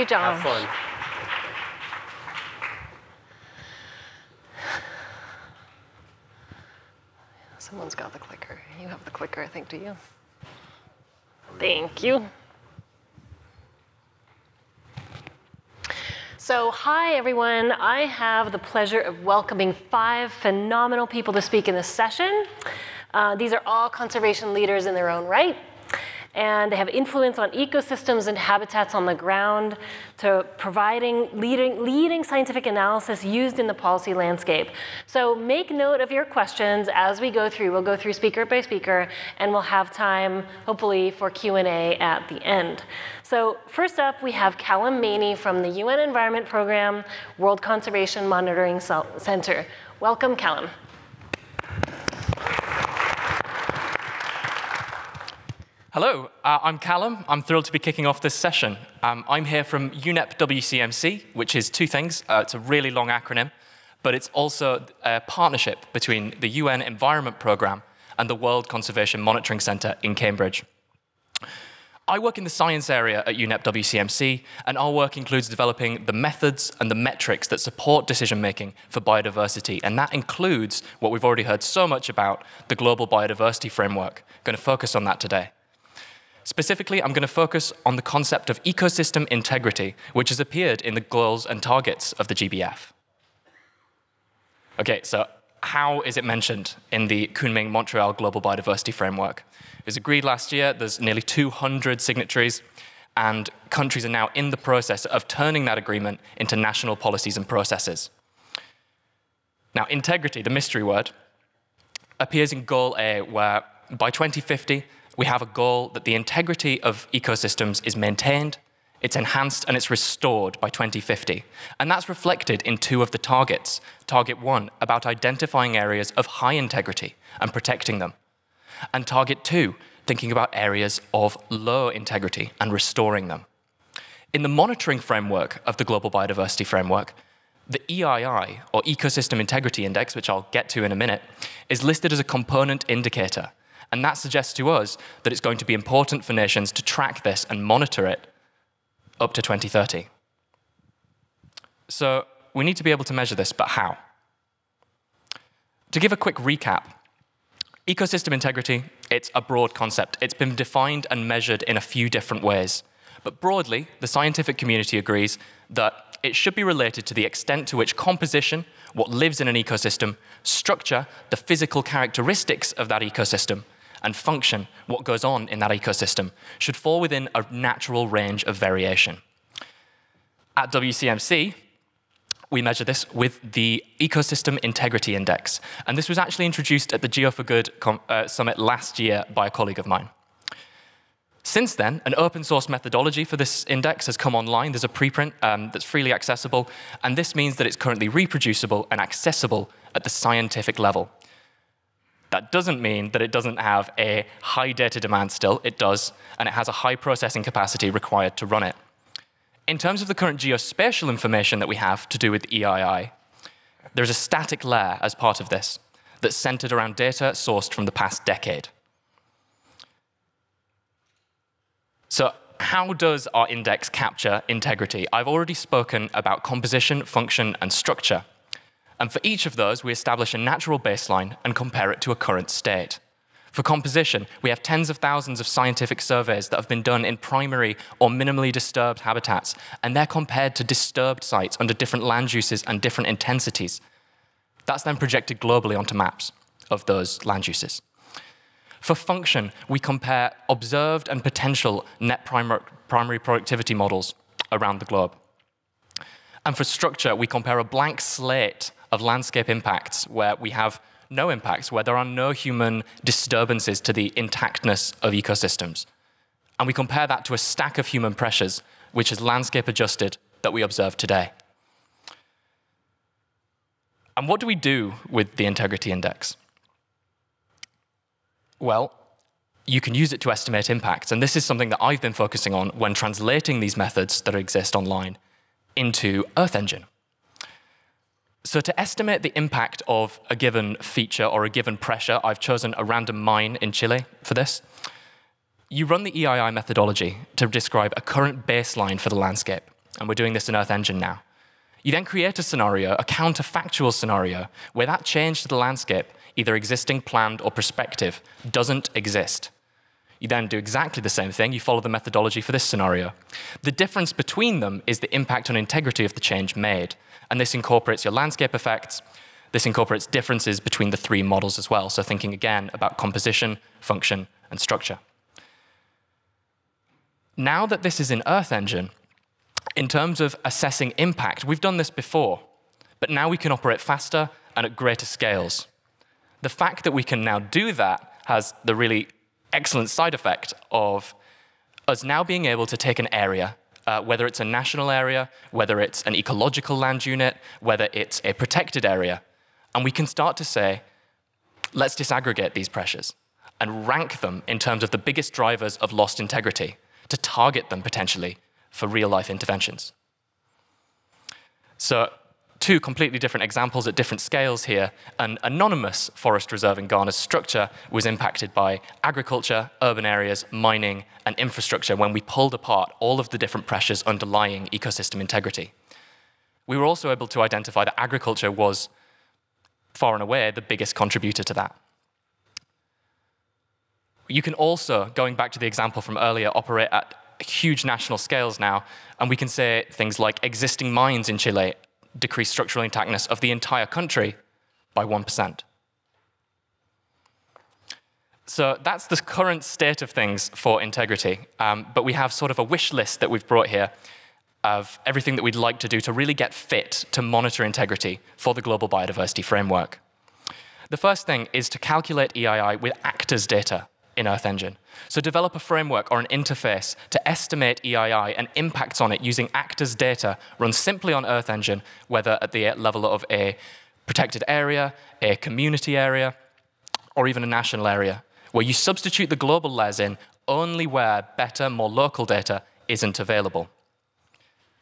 Thank you. John. Have fun. Someone's got the clicker. You have the clicker, I think, do you? Thank you. So, hi everyone. I have the pleasure of welcoming five phenomenal people to speak in this session. Uh, these are all conservation leaders in their own right and they have influence on ecosystems and habitats on the ground to providing leading, leading scientific analysis used in the policy landscape. So make note of your questions as we go through. We'll go through speaker by speaker, and we'll have time, hopefully, for Q&A at the end. So first up, we have Calum Maney from the UN Environment Program World Conservation Monitoring Center. Welcome, Calum. Hello, uh, I'm Calum. I'm thrilled to be kicking off this session. Um, I'm here from UNEP WCMC, which is two things. Uh, it's a really long acronym, but it's also a partnership between the UN Environment Programme and the World Conservation Monitoring Centre in Cambridge. I work in the science area at UNEP WCMC, and our work includes developing the methods and the metrics that support decision making for biodiversity. And that includes what we've already heard so much about the Global Biodiversity Framework. I'm going to focus on that today. Specifically, I'm going to focus on the concept of ecosystem integrity, which has appeared in the goals and targets of the GBF. Okay, so how is it mentioned in the Kunming-Montreal Global Biodiversity Framework? It was agreed last year, there's nearly 200 signatories, and countries are now in the process of turning that agreement into national policies and processes. Now, integrity, the mystery word, appears in Goal A, where by 2050, we have a goal that the integrity of ecosystems is maintained, it's enhanced, and it's restored by 2050. And that's reflected in two of the targets. Target one, about identifying areas of high integrity and protecting them. And target two, thinking about areas of low integrity and restoring them. In the monitoring framework of the Global Biodiversity Framework, the EII, or Ecosystem Integrity Index, which I'll get to in a minute, is listed as a component indicator and that suggests to us that it's going to be important for nations to track this and monitor it up to 2030. So we need to be able to measure this, but how? To give a quick recap, ecosystem integrity, it's a broad concept. It's been defined and measured in a few different ways. But broadly, the scientific community agrees that it should be related to the extent to which composition, what lives in an ecosystem, structure, the physical characteristics of that ecosystem, and function, what goes on in that ecosystem, should fall within a natural range of variation. At WCMC, we measure this with the Ecosystem Integrity Index. And this was actually introduced at the Geo for Good uh, summit last year by a colleague of mine. Since then, an open source methodology for this index has come online. There's a preprint um, that's freely accessible, and this means that it's currently reproducible and accessible at the scientific level. That doesn't mean that it doesn't have a high data demand still. It does, and it has a high processing capacity required to run it. In terms of the current geospatial information that we have to do with EII, there's a static layer as part of this that's centered around data sourced from the past decade. So how does our index capture integrity? I've already spoken about composition, function, and structure. And for each of those, we establish a natural baseline and compare it to a current state. For composition, we have tens of thousands of scientific surveys that have been done in primary or minimally disturbed habitats, and they're compared to disturbed sites under different land uses and different intensities. That's then projected globally onto maps of those land uses. For function, we compare observed and potential net primary productivity models around the globe. And for structure, we compare a blank slate of landscape impacts where we have no impacts, where there are no human disturbances to the intactness of ecosystems. And we compare that to a stack of human pressures, which is landscape adjusted, that we observe today. And what do we do with the integrity index? Well, you can use it to estimate impacts. And this is something that I've been focusing on when translating these methods that exist online into Earth Engine. So to estimate the impact of a given feature or a given pressure, I've chosen a random mine in Chile for this. you run the EII methodology to describe a current baseline for the landscape, and we're doing this in Earth Engine now. You then create a scenario, a counterfactual scenario, where that change to the landscape, either existing, planned, or prospective, doesn't exist. You then do exactly the same thing. You follow the methodology for this scenario. The difference between them is the impact on integrity of the change made. And this incorporates your landscape effects. This incorporates differences between the three models as well. So thinking again about composition, function, and structure. Now that this is in Earth Engine, in terms of assessing impact, we've done this before, but now we can operate faster and at greater scales. The fact that we can now do that has the really excellent side effect of us now being able to take an area, uh, whether it's a national area, whether it's an ecological land unit, whether it's a protected area, and we can start to say, let's disaggregate these pressures and rank them in terms of the biggest drivers of lost integrity to target them potentially for real life interventions. So two completely different examples at different scales here. An anonymous forest reserve in Ghana's structure was impacted by agriculture, urban areas, mining, and infrastructure when we pulled apart all of the different pressures underlying ecosystem integrity. We were also able to identify that agriculture was far and away the biggest contributor to that. You can also, going back to the example from earlier, operate at huge national scales now, and we can say things like existing mines in Chile decrease structural intactness of the entire country by 1%. So that's the current state of things for integrity. Um, but we have sort of a wish list that we've brought here of everything that we'd like to do to really get fit to monitor integrity for the global biodiversity framework. The first thing is to calculate EII with actors data in Earth Engine. So develop a framework or an interface to estimate EII and impacts on it using actors data run simply on Earth Engine, whether at the level of a protected area, a community area, or even a national area, where you substitute the global LES in only where better, more local data isn't available.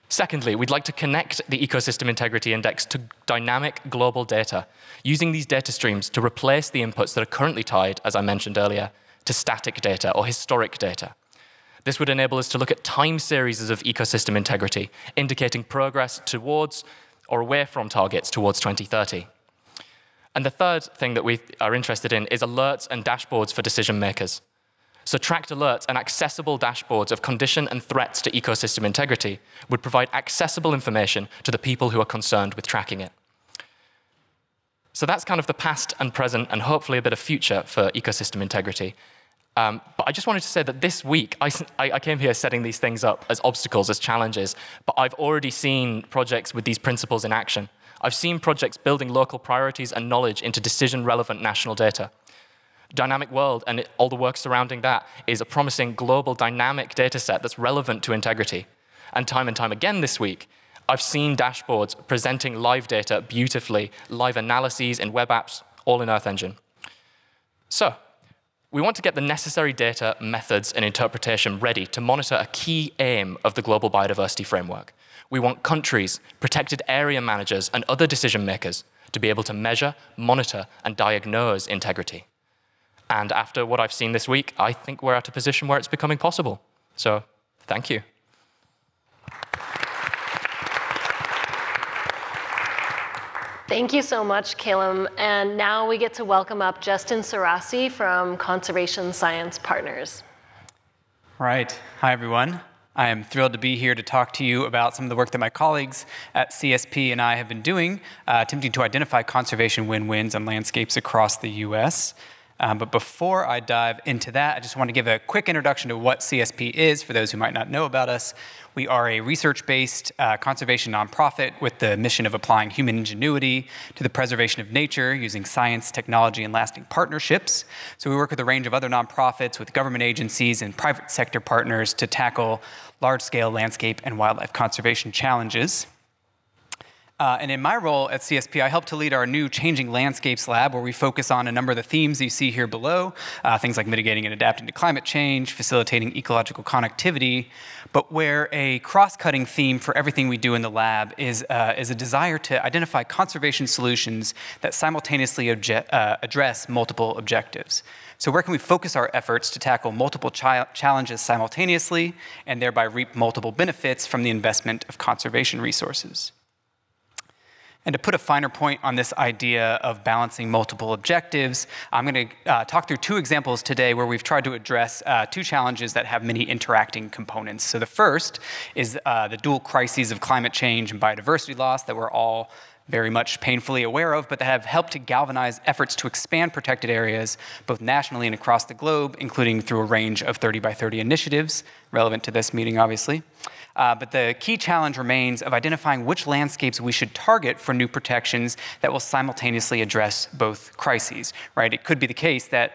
Secondly, we'd like to connect the Ecosystem Integrity Index to dynamic global data, using these data streams to replace the inputs that are currently tied, as I mentioned earlier, to static data or historic data. This would enable us to look at time series of ecosystem integrity, indicating progress towards or away from targets towards 2030. And the third thing that we are interested in is alerts and dashboards for decision makers. So tracked alerts and accessible dashboards of condition and threats to ecosystem integrity would provide accessible information to the people who are concerned with tracking it. So that's kind of the past and present and hopefully a bit of future for ecosystem integrity. Um, but I just wanted to say that this week, I, I, came here setting these things up as obstacles, as challenges, but I've already seen projects with these principles in action. I've seen projects building local priorities and knowledge into decision-relevant national data. Dynamic World and it, all the work surrounding that is a promising global dynamic data set that's relevant to integrity. And time and time again this week, I've seen dashboards presenting live data beautifully, live analyses in web apps, all in Earth Engine. So, we want to get the necessary data, methods, and interpretation ready to monitor a key aim of the Global Biodiversity Framework. We want countries, protected area managers, and other decision makers to be able to measure, monitor, and diagnose integrity. And after what I've seen this week, I think we're at a position where it's becoming possible. So, thank you. Thank you so much, Calum. And now we get to welcome up Justin Suraci from Conservation Science Partners. Right. Hi, everyone. I am thrilled to be here to talk to you about some of the work that my colleagues at CSP and I have been doing, uh, attempting to identify conservation win-wins on landscapes across the U.S. Um, but before I dive into that, I just want to give a quick introduction to what CSP is for those who might not know about us. We are a research-based uh, conservation nonprofit with the mission of applying human ingenuity to the preservation of nature using science, technology, and lasting partnerships. So we work with a range of other nonprofits, with government agencies and private sector partners to tackle large-scale landscape and wildlife conservation challenges. Uh, and in my role at CSP, I help to lead our new Changing Landscapes Lab, where we focus on a number of the themes you see here below uh, things like mitigating and adapting to climate change, facilitating ecological connectivity, but where a cross cutting theme for everything we do in the lab is, uh, is a desire to identify conservation solutions that simultaneously uh, address multiple objectives. So, where can we focus our efforts to tackle multiple challenges simultaneously and thereby reap multiple benefits from the investment of conservation resources? And to put a finer point on this idea of balancing multiple objectives, I'm going to uh, talk through two examples today where we've tried to address uh, two challenges that have many interacting components. So the first is uh, the dual crises of climate change and biodiversity loss that we're all very much painfully aware of, but that have helped to galvanize efforts to expand protected areas both nationally and across the globe, including through a range of 30 by 30 initiatives, relevant to this meeting, obviously. Uh, but the key challenge remains of identifying which landscapes we should target for new protections that will simultaneously address both crises, right? It could be the case that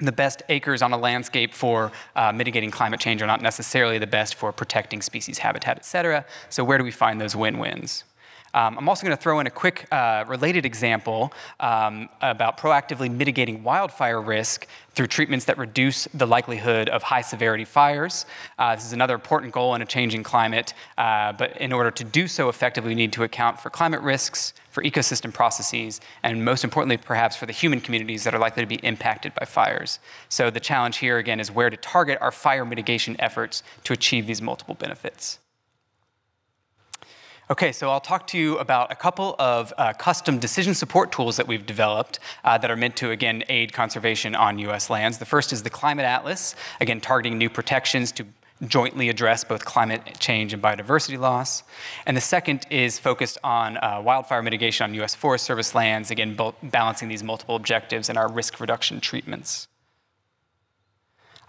the best acres on a landscape for uh, mitigating climate change are not necessarily the best for protecting species habitat, et cetera. So where do we find those win-wins? Um, I'm also going to throw in a quick uh, related example um, about proactively mitigating wildfire risk through treatments that reduce the likelihood of high severity fires. Uh, this is another important goal in a changing climate, uh, but in order to do so effectively, we need to account for climate risks, for ecosystem processes, and most importantly, perhaps for the human communities that are likely to be impacted by fires. So the challenge here, again, is where to target our fire mitigation efforts to achieve these multiple benefits. Okay, so I'll talk to you about a couple of uh, custom decision support tools that we've developed uh, that are meant to, again, aid conservation on US lands. The first is the Climate Atlas, again, targeting new protections to jointly address both climate change and biodiversity loss. And the second is focused on uh, wildfire mitigation on US Forest Service lands, again, balancing these multiple objectives and our risk reduction treatments.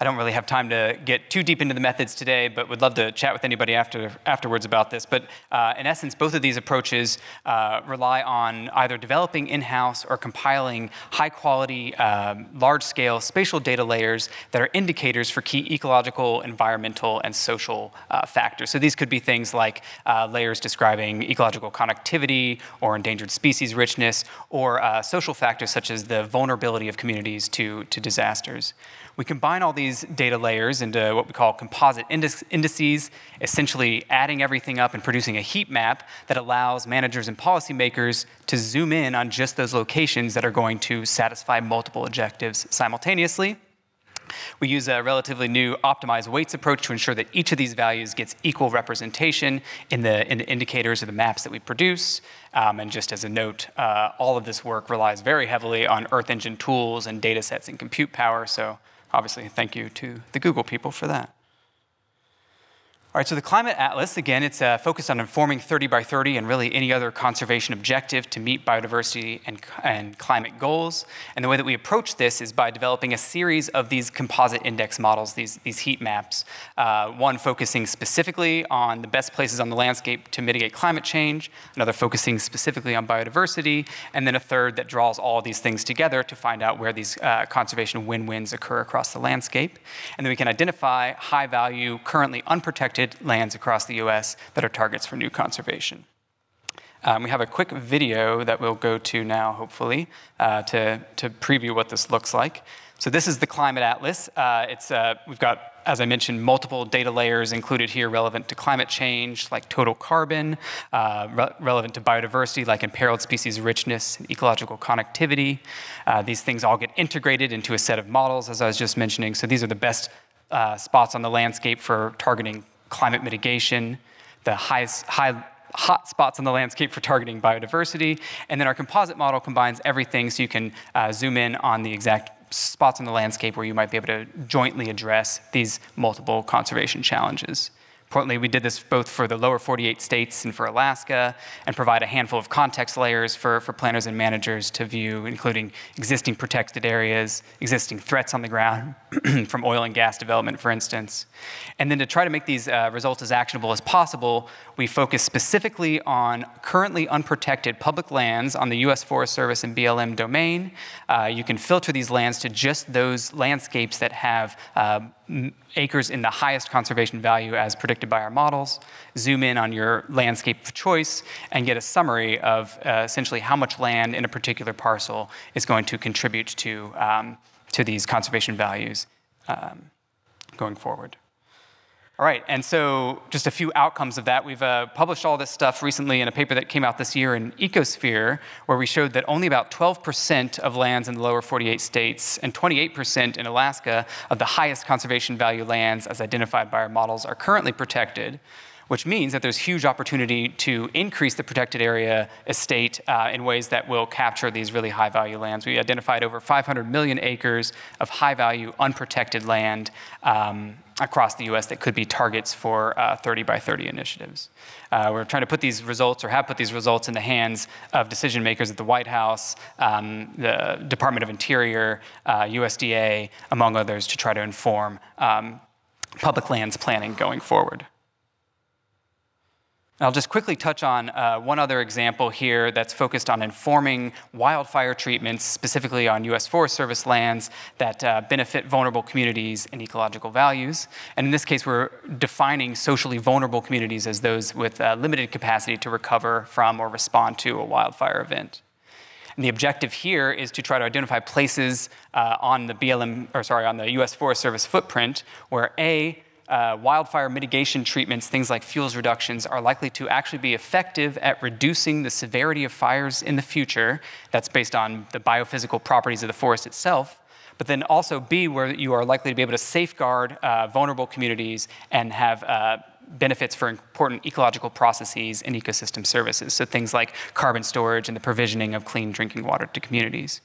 I don't really have time to get too deep into the methods today, but would love to chat with anybody after, afterwards about this. But uh, in essence, both of these approaches uh, rely on either developing in-house or compiling high-quality, um, large-scale spatial data layers that are indicators for key ecological, environmental, and social uh, factors. So these could be things like uh, layers describing ecological connectivity or endangered species richness, or uh, social factors such as the vulnerability of communities to, to disasters. We combine all these data layers into what we call composite indices, essentially adding everything up and producing a heat map that allows managers and policymakers to zoom in on just those locations that are going to satisfy multiple objectives simultaneously. We use a relatively new optimized weights approach to ensure that each of these values gets equal representation in the, in the indicators or the maps that we produce. Um, and just as a note, uh, all of this work relies very heavily on Earth Engine tools and data sets and compute power, so obviously, thank you to the Google people for that. All right, so the Climate Atlas, again, it's uh, focused on informing 30 by 30 and really any other conservation objective to meet biodiversity and, and climate goals. And the way that we approach this is by developing a series of these composite index models, these, these heat maps. Uh, one focusing specifically on the best places on the landscape to mitigate climate change, another focusing specifically on biodiversity, and then a third that draws all these things together to find out where these uh, conservation win-wins occur across the landscape. And then we can identify high value, currently unprotected protected lands across the US that are targets for new conservation. Um, we have a quick video that we'll go to now, hopefully, uh, to, to preview what this looks like. So this is the Climate Atlas. Uh, it's, uh, we've got, as I mentioned, multiple data layers included here relevant to climate change, like total carbon, uh, re relevant to biodiversity, like imperiled species richness and ecological connectivity. Uh, these things all get integrated into a set of models, as I was just mentioning. So these are the best uh, spots on the landscape for targeting climate mitigation, the highest, high, hot spots on the landscape for targeting biodiversity, and then our composite model combines everything so you can uh, zoom in on the exact spots on the landscape where you might be able to jointly address these multiple conservation challenges. Importantly, we did this both for the lower 48 states and for Alaska, and provide a handful of context layers for, for planners and managers to view, including existing protected areas, existing threats on the ground from oil and gas development, for instance. And then to try to make these uh, results as actionable as possible, we focus specifically on currently unprotected public lands on the US Forest Service and BLM domain. Uh, you can filter these lands to just those landscapes that have uh, acres in the highest conservation value as predicted predicted by our models, zoom in on your landscape of choice, and get a summary of uh, essentially how much land in a particular parcel is going to contribute to, um, to these conservation values um, going forward. All right, and so just a few outcomes of that. We've uh, published all this stuff recently in a paper that came out this year in Ecosphere, where we showed that only about 12% of lands in the lower 48 states and 28% in Alaska of the highest conservation value lands as identified by our models are currently protected which means that there's huge opportunity to increase the protected area estate uh, in ways that will capture these really high value lands. We identified over 500 million acres of high value unprotected land um, across the US that could be targets for uh, 30 by 30 initiatives. Uh, we're trying to put these results or have put these results in the hands of decision makers at the White House, um, the Department of Interior, USDA, uh, among others, to try to inform um, public lands planning going forward. I'll just quickly touch on uh, one other example here that's focused on informing wildfire treatments, specifically on U.S. Forest Service lands that uh, benefit vulnerable communities and ecological values. And in this case, we're defining socially vulnerable communities as those with uh, limited capacity to recover from or respond to a wildfire event. And the objective here is to try to identify places uh, on the BLM, or sorry, on the U.S. Forest Service footprint where A, uh, wildfire mitigation treatments, things like fuels reductions, are likely to actually be effective at reducing the severity of fires in the future. That's based on the biophysical properties of the forest itself. But then also B, where you are likely to be able to safeguard uh, vulnerable communities and have uh, benefits for important ecological processes and ecosystem services. So things like carbon storage and the provisioning of clean drinking water to communities.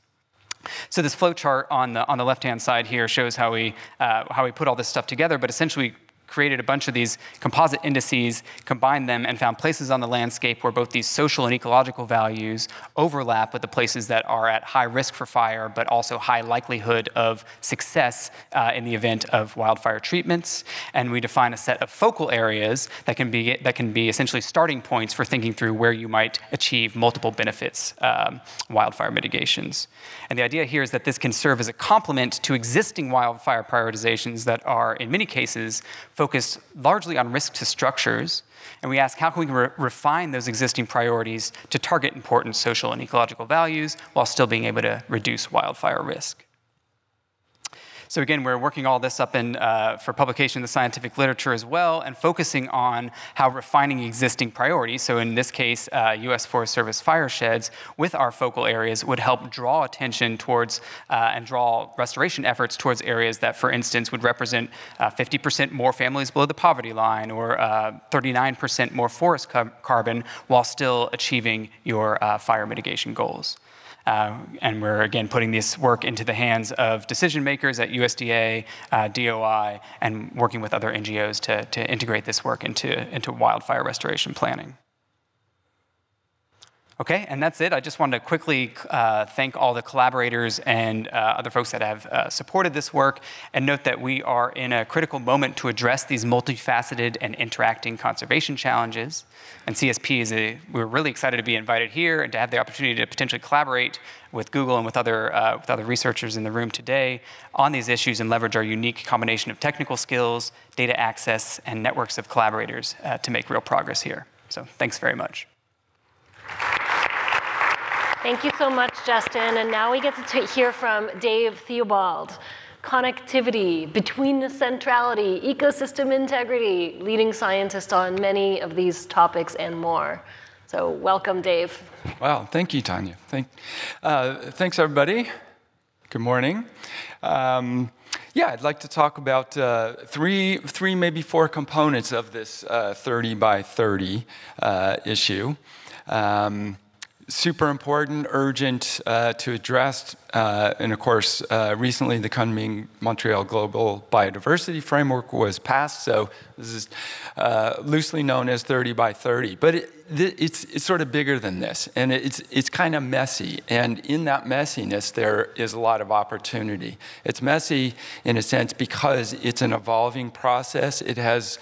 So this flow chart on the, on the left-hand side here shows how we, uh, how we put all this stuff together, but essentially created a bunch of these composite indices, combined them, and found places on the landscape where both these social and ecological values overlap with the places that are at high risk for fire, but also high likelihood of success uh, in the event of wildfire treatments. And we define a set of focal areas that can be, that can be essentially starting points for thinking through where you might achieve multiple benefits, um, wildfire mitigations. And the idea here is that this can serve as a complement to existing wildfire prioritizations that are, in many cases, focused largely on risk to structures, and we ask how can we re refine those existing priorities to target important social and ecological values while still being able to reduce wildfire risk. So again, we're working all this up in, uh, for publication in the scientific literature as well, and focusing on how refining existing priorities, so in this case, uh, U.S. Forest Service fire sheds, with our focal areas would help draw attention towards uh, and draw restoration efforts towards areas that, for instance, would represent 50% uh, more families below the poverty line or 39% uh, more forest carbon while still achieving your uh, fire mitigation goals. Uh, and we're again putting this work into the hands of decision makers at USDA, uh, DOI, and working with other NGOs to, to integrate this work into, into wildfire restoration planning. Okay, and that's it. I just wanted to quickly uh, thank all the collaborators and uh, other folks that have uh, supported this work, and note that we are in a critical moment to address these multifaceted and interacting conservation challenges. And CSP is a, we're really excited to be invited here and to have the opportunity to potentially collaborate with Google and with other, uh, with other researchers in the room today on these issues and leverage our unique combination of technical skills, data access, and networks of collaborators uh, to make real progress here. So thanks very much. Thank you so much, Justin. And now we get to hear from Dave Theobald. Connectivity, between the centrality, ecosystem integrity, leading scientist on many of these topics and more. So welcome, Dave. Wow, thank you, Tanya. Thank, uh, thanks, everybody. Good morning. Um, yeah, I'd like to talk about uh, three, three, maybe four components of this uh, 30 by 30 uh, issue. Um, super important, urgent uh, to address. Uh, and of course, uh, recently the Kunming Montreal Global Biodiversity Framework was passed, so this is uh, loosely known as 30 by 30. But it, it's, it's sort of bigger than this, and it's, it's kind of messy. And in that messiness, there is a lot of opportunity. It's messy in a sense because it's an evolving process. It has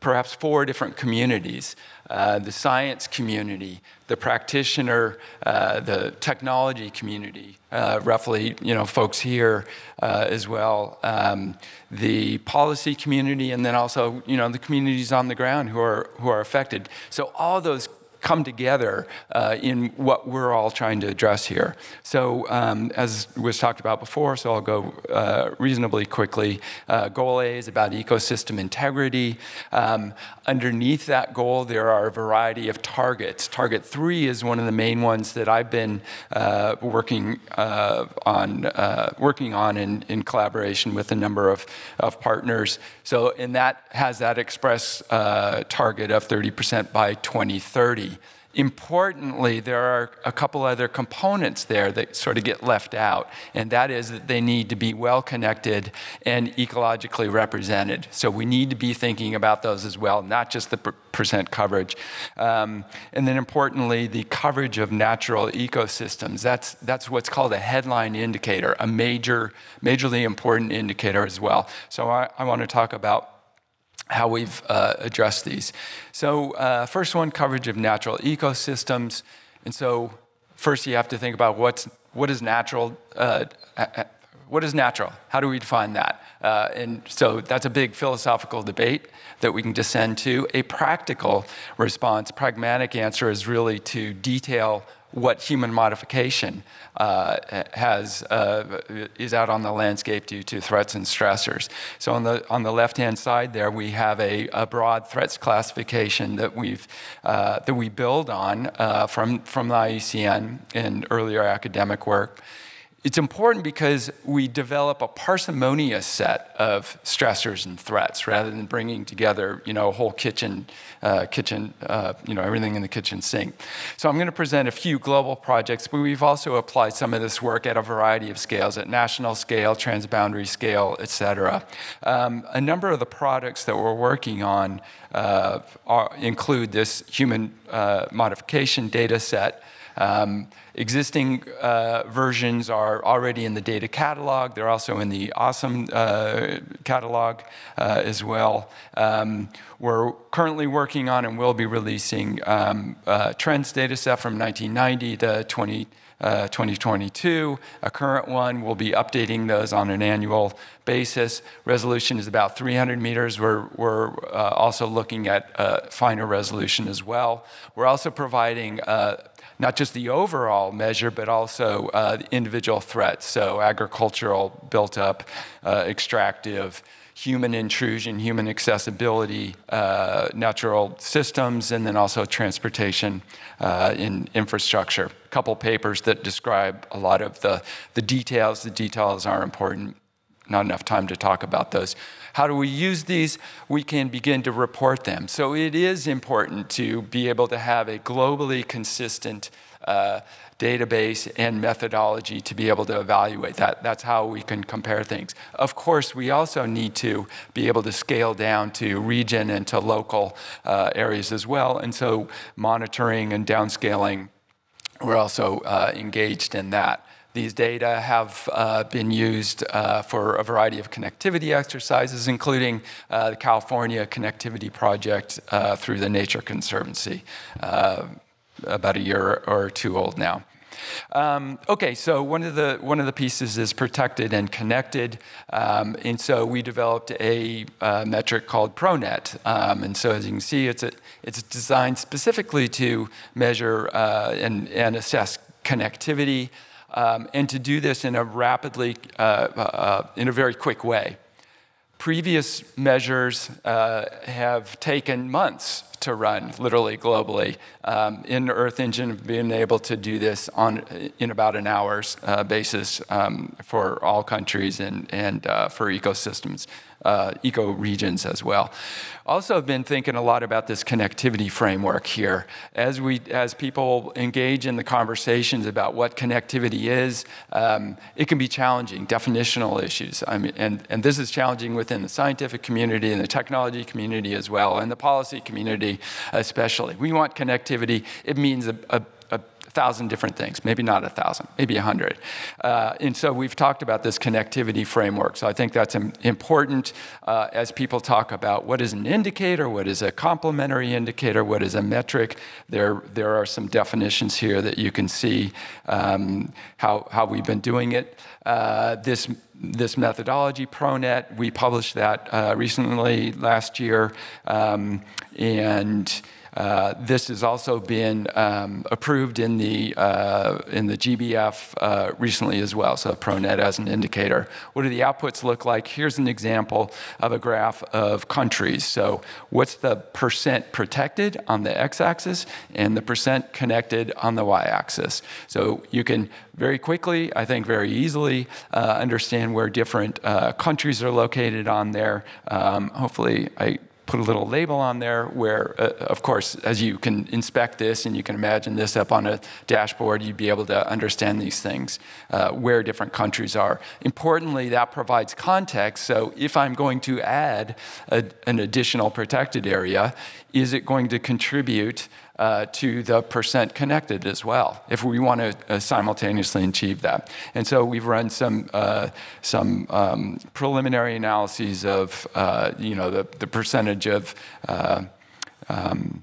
perhaps four different communities. Uh, the science community, the practitioner, uh, the technology community, uh, roughly, you know, folks here uh, as well, um, the policy community, and then also, you know, the communities on the ground who are who are affected. So all those come together uh, in what we're all trying to address here. So, um, as was talked about before, so I'll go uh, reasonably quickly. Uh, goal A is about ecosystem integrity. Um, underneath that goal, there are a variety of targets. Target three is one of the main ones that I've been uh, working uh, on, uh, working on in, in, collaboration with a number of, of partners. So, and that has that express target of 30% by 2030. Importantly, there are a couple other components there that sort of get left out, and that is that they need to be well connected and ecologically represented. So we need to be thinking about those as well, not just the percent coverage. Um, and then importantly, the coverage of natural ecosystems. That's, that's what's called a headline indicator, a major, majorly important indicator as well. So I, I want to talk about how we've uh, addressed these. So uh, first one, coverage of natural ecosystems. And so first you have to think about what's, what is natural, uh, what is natural? How do we define that? Uh, and so that's a big philosophical debate that we can descend to. A practical response, pragmatic answer is really to detail what human modification has uh, is out on the landscape due to threats and stressors. So on the on the left-hand side there, we have a, a broad threats classification that we've uh, that we build on uh, from from the IUCN in earlier academic work. It's important because we develop a parsimonious set of stressors and threats rather than bringing together, you know, a whole kitchen, uh, kitchen, uh, you know, everything in the kitchen sink. So I'm going to present a few global projects, but we've also applied some of this work at a variety of scales, at national scale, transboundary scale, et cetera. Um, a number of the products that we're working on uh, are, include this human uh, modification data set. Um, existing uh, versions are already in the data catalog. They're also in the awesome uh, catalog uh, as well. Um, we're currently working on and will be releasing um, uh, trends data set from 1990 to 20, uh, 2022. A current one, we'll be updating those on an annual basis. Resolution is about 300 meters. We're, we're uh, also looking at finer resolution as well. We're also providing not just the overall measure, but also uh, individual threats. So agricultural, built up, uh, extractive, human intrusion, human accessibility, uh, natural systems, and then also transportation uh, in infrastructure. A couple papers that describe a lot of the, the details. The details are important. Not enough time to talk about those. How do we use these? We can begin to report them. So it is important to be able to have a globally consistent uh, database and methodology to be able to evaluate that. That's how we can compare things. Of course, we also need to be able to scale down to region and to local uh, areas as well. And so monitoring and downscaling, we're also uh, engaged in that. These data have uh, been used uh, for a variety of connectivity exercises, including uh, the California Connectivity Project uh, through the Nature Conservancy, uh, about a year or two old now. Um, okay, so one of the one of the pieces is protected and connected, um, and so we developed a uh, metric called ProNet. Um, and so as you can see, it's a, it's designed specifically to measure uh, and and assess connectivity um, and to do this in a rapidly, uh, uh, in a very quick way. Previous measures uh, have taken months to run, literally globally. Um, in Earth Engine, being able to do this on in about an hour's uh, basis um, for all countries and, and uh, for ecosystems uh, eco regions as well. Also, I've been thinking a lot about this connectivity framework here. As we, as people engage in the conversations about what connectivity is, um, it can be challenging, definitional issues. I mean, and, and this is challenging within the scientific community and the technology community as well, and the policy community especially. We want connectivity. It means a, a thousand different things, maybe not a thousand, maybe a hundred. Uh, and so we've talked about this connectivity framework. So I think that's important uh, as people talk about what is an indicator, what is a complementary indicator, what is a metric. There, there are some definitions here that you can see um, how, how we've been doing it. Uh, this this methodology, ProNet, we published that uh, recently last year, um, and uh, this has also been um, approved in the, uh, in the GBF uh, recently as well, so ProNet as an indicator. What do the outputs look like? Here's an example of a graph of countries. So what's the percent protected on the x-axis and the percent connected on the y-axis. So you can very quickly, I think very easily, uh, understand where different uh, countries are located on there. Um, hopefully I put a little label on there where, uh, of course, as you can inspect this and you can imagine this up on a dashboard, you'd be able to understand these things, uh, where different countries are. Importantly, that provides context. So if I'm going to add a, an additional protected area, is it going to contribute uh, to the percent connected as well, if we want to uh, simultaneously achieve that. And so we've run some, uh, some um, preliminary analyses of, uh, you know, the, the percentage of uh, um,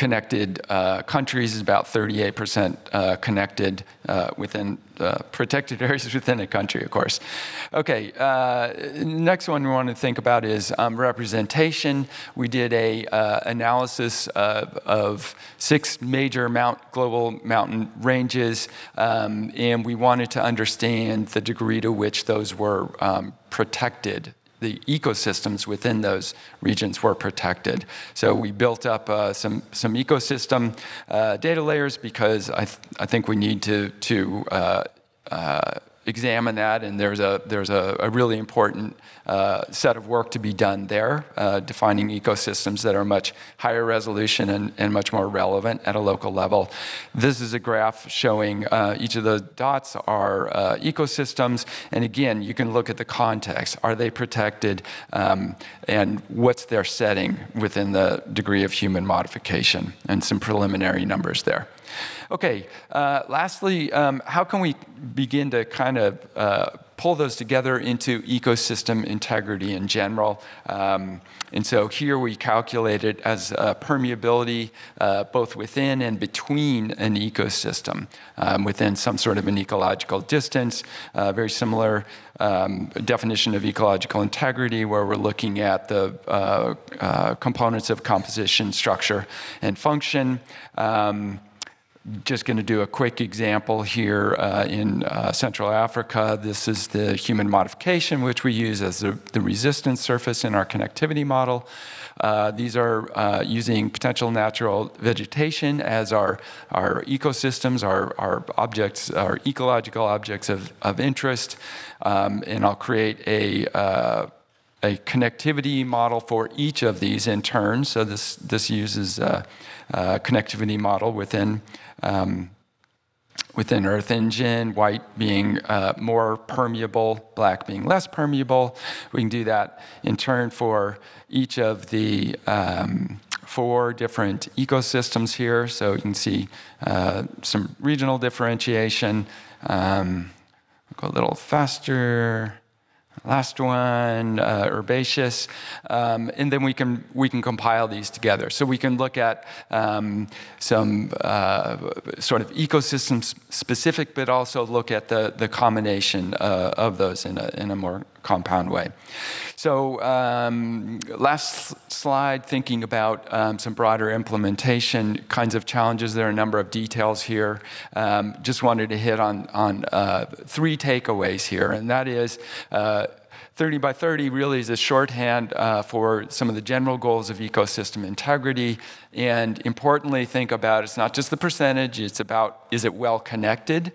connected uh, countries is about 38% uh, connected uh, within uh, protected areas within a country, of course. Okay, uh, next one we want to think about is um, representation. We did a uh, analysis of six major mount, global mountain ranges, um, and we wanted to understand the degree to which those were um, protected the ecosystems within those regions were protected. So we built up uh, some, some ecosystem uh, data layers because I, th I think we need to, to uh, uh examine that, and there's a, there's a, a really important uh, set of work to be done there, uh, defining ecosystems that are much higher resolution and, and much more relevant at a local level. This is a graph showing uh, each of the dots are uh, ecosystems, and again, you can look at the context. Are they protected, um, and what's their setting within the degree of human modification, and some preliminary numbers there. Okay, uh, lastly, um, how can we begin to kind of uh, pull those together into ecosystem integrity in general? Um, and so here we calculate it as uh, permeability uh, both within and between an ecosystem, um, within some sort of an ecological distance. Uh, very similar um, definition of ecological integrity where we're looking at the components of composition, structure, and function. Um, just going to do a quick example here uh, in uh, Central Africa. This is the human modification, which we use as the, the resistance surface in our connectivity model. Uh, these are uh, using potential natural vegetation as our, our ecosystems, our, our objects, our ecological objects of, of interest. Um, and I'll create a uh, a connectivity model for each of these in turn. So this, this uses a, a connectivity model within um, within Earth Engine, white being uh, more permeable, black being less permeable. We can do that in turn for each of the um, four different ecosystems here. So you can see uh, some regional differentiation. Um, go a little faster. Last one, uh, herbaceous, um, and then we can we can compile these together. So we can look at um, some uh, sort of ecosystem specific, but also look at the the combination uh, of those in a in a more compound way. So um, last slide, thinking about um, some broader implementation kinds of challenges. There are a number of details here. Um, just wanted to hit on, on uh, three takeaways here, and that is uh, 30 by 30 really is a shorthand uh, for some of the general goals of ecosystem integrity. And importantly, think about it's not just the percentage, it's about is it well connected?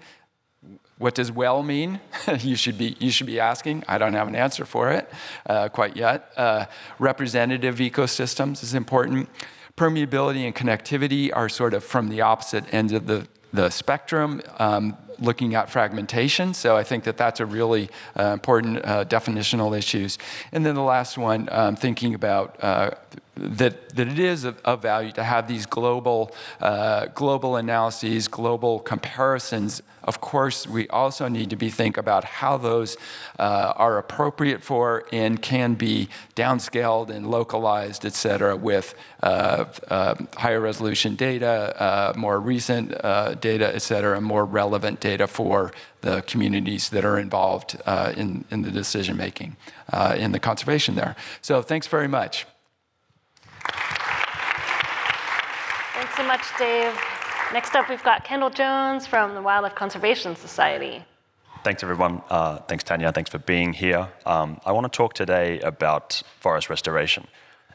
What does well mean? you, should be, you should be asking. I don't have an answer for it uh, quite yet. Uh, representative ecosystems is important. Permeability and connectivity are sort of from the opposite ends of the, the spectrum. Um, looking at fragmentation. So I think that that's a really uh, important uh, definitional issues. And then the last one, um, thinking about uh, that, that it is of, of value to have these global, uh, global analyses, global comparisons. Of course, we also need to be think about how those uh, are appropriate for and can be downscaled and localized, et cetera, with uh, uh higher resolution data, uh, more recent uh, data, et cetera, more relevant data for the communities that are involved in, in the decision making in the conservation there. So thanks very much. Thanks so much, Dave. Next up, we've got Kendall Jones from the Wildlife Conservation Society. Thanks, everyone. Uh, thanks, Tanya. Thanks for being here. Um, I want to talk today about forest restoration.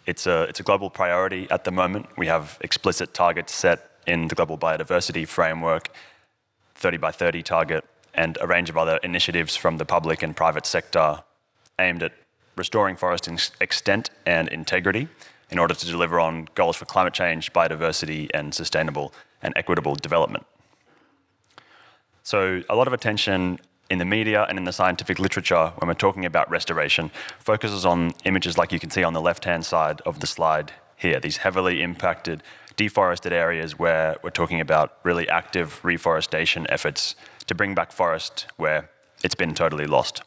It's a, it's a global priority at the moment. We have explicit targets set in the Global Biodiversity Framework, 30 by 30 target, and a range of other initiatives from the public and private sector aimed at restoring forest extent and integrity in order to deliver on goals for climate change, biodiversity, and sustainable and equitable development. So a lot of attention in the media and in the scientific literature when we're talking about restoration focuses on images like you can see on the left-hand side of the slide here, these heavily impacted, deforested areas where we're talking about really active reforestation efforts to bring back forest where it's been totally lost.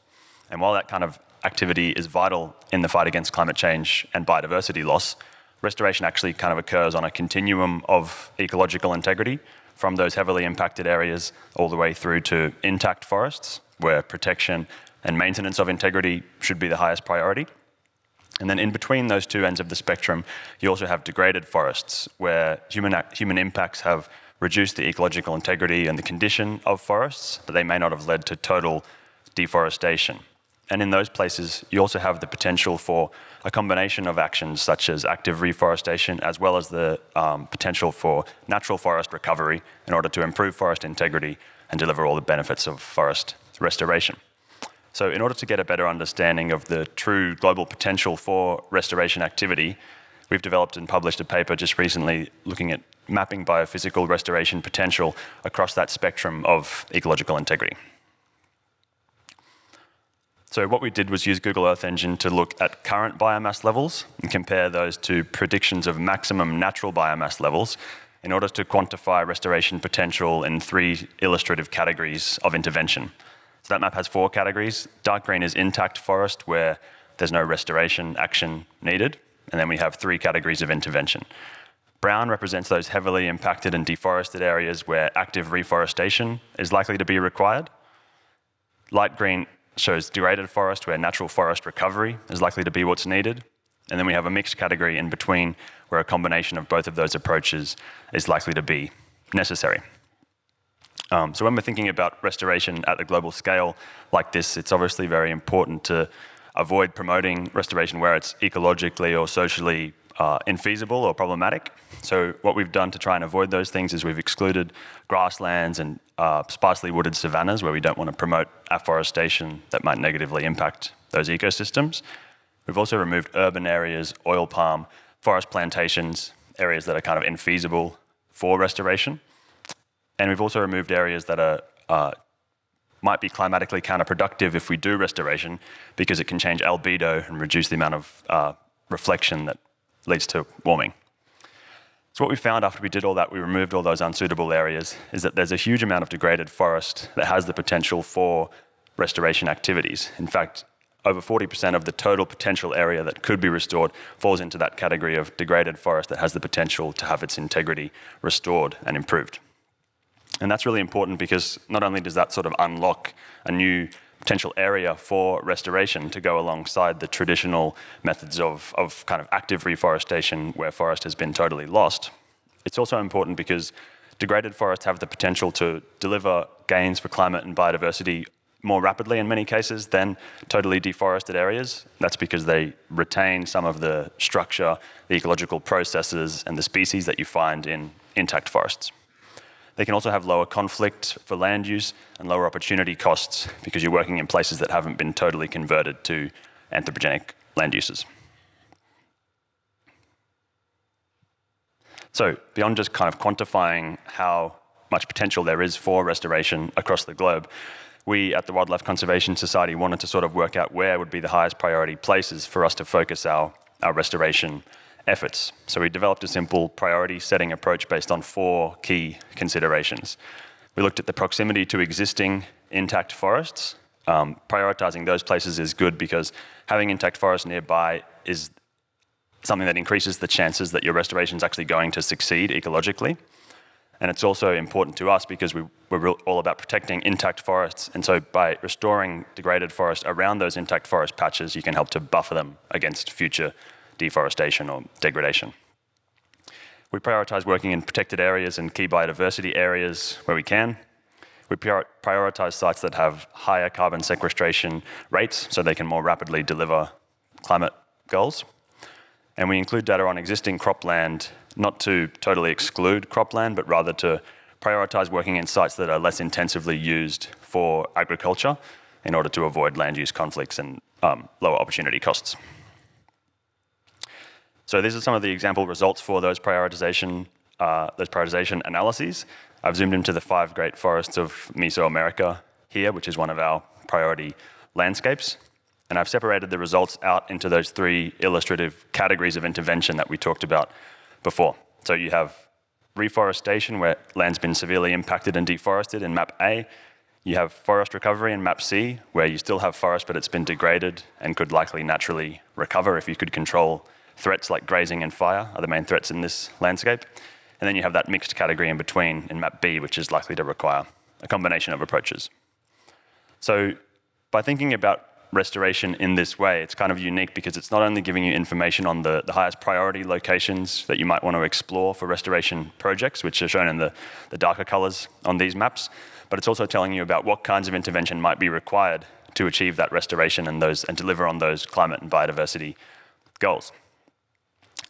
And while that kind of activity is vital in the fight against climate change and biodiversity loss, restoration actually kind of occurs on a continuum of ecological integrity from those heavily impacted areas all the way through to intact forests, where protection and maintenance of integrity should be the highest priority. And then in between those two ends of the spectrum, you also have degraded forests, where human, human impacts have reduced the ecological integrity and the condition of forests, but they may not have led to total deforestation. And in those places, you also have the potential for a combination of actions such as active reforestation, as well as the um, potential for natural forest recovery in order to improve forest integrity and deliver all the benefits of forest restoration. So in order to get a better understanding of the true global potential for restoration activity, we've developed and published a paper just recently looking at mapping biophysical restoration potential across that spectrum of ecological integrity. So what we did was use Google Earth Engine to look at current biomass levels and compare those to predictions of maximum natural biomass levels in order to quantify restoration potential in three illustrative categories of intervention. So that map has four categories. Dark green is intact forest where there's no restoration action needed. And then we have three categories of intervention. Brown represents those heavily impacted and deforested areas where active reforestation is likely to be required. Light green shows degraded forest where natural forest recovery is likely to be what's needed. And then we have a mixed category in between where a combination of both of those approaches is likely to be necessary. Um, so when we're thinking about restoration at the global scale like this, it's obviously very important to avoid promoting restoration where it's ecologically or socially uh, infeasible or problematic. So what we've done to try and avoid those things is we've excluded grasslands and uh, sparsely wooded savannas where we don't want to promote afforestation that might negatively impact those ecosystems. We've also removed urban areas, oil palm, forest plantations, areas that are kind of infeasible for restoration. And we've also removed areas that are uh, might be climatically counterproductive if we do restoration because it can change albedo and reduce the amount of uh, reflection that leads to warming. So what we found after we did all that, we removed all those unsuitable areas, is that there's a huge amount of degraded forest that has the potential for restoration activities. In fact, over 40% of the total potential area that could be restored falls into that category of degraded forest that has the potential to have its integrity restored and improved. And that's really important because not only does that sort of unlock a new potential area for restoration to go alongside the traditional methods of, of kind of active reforestation where forest has been totally lost. It's also important because degraded forests have the potential to deliver gains for climate and biodiversity more rapidly in many cases than totally deforested areas. That's because they retain some of the structure, the ecological processes, and the species that you find in intact forests. They can also have lower conflict for land use and lower opportunity costs because you're working in places that haven't been totally converted to anthropogenic land uses. So beyond just kind of quantifying how much potential there is for restoration across the globe, we at the Wildlife Conservation Society wanted to sort of work out where would be the highest priority places for us to focus our, our restoration efforts. So we developed a simple priority setting approach based on four key considerations. We looked at the proximity to existing intact forests. Um, prioritizing those places is good because having intact forests nearby is something that increases the chances that your restoration is actually going to succeed ecologically. And it's also important to us because we, we're all about protecting intact forests. And so by restoring degraded forest around those intact forest patches, you can help to buffer them against future deforestation or degradation. We prioritize working in protected areas and key biodiversity areas where we can. We prioritize sites that have higher carbon sequestration rates so they can more rapidly deliver climate goals. And we include data on existing cropland, not to totally exclude cropland, but rather to prioritize working in sites that are less intensively used for agriculture in order to avoid land use conflicts and um, lower opportunity costs. So these are some of the example results for those prioritization, uh, those prioritization analyses. I've zoomed into the five great forests of Mesoamerica here, which is one of our priority landscapes. And I've separated the results out into those three illustrative categories of intervention that we talked about before. So you have reforestation, where land's been severely impacted and deforested in map A. You have forest recovery in map C, where you still have forest, but it's been degraded and could likely naturally recover if you could control threats like grazing and fire are the main threats in this landscape. And then you have that mixed category in between in map B, which is likely to require a combination of approaches. So by thinking about restoration in this way, it's kind of unique because it's not only giving you information on the, the highest priority locations that you might want to explore for restoration projects, which are shown in the, the darker colors on these maps, but it's also telling you about what kinds of intervention might be required to achieve that restoration and, those, and deliver on those climate and biodiversity goals.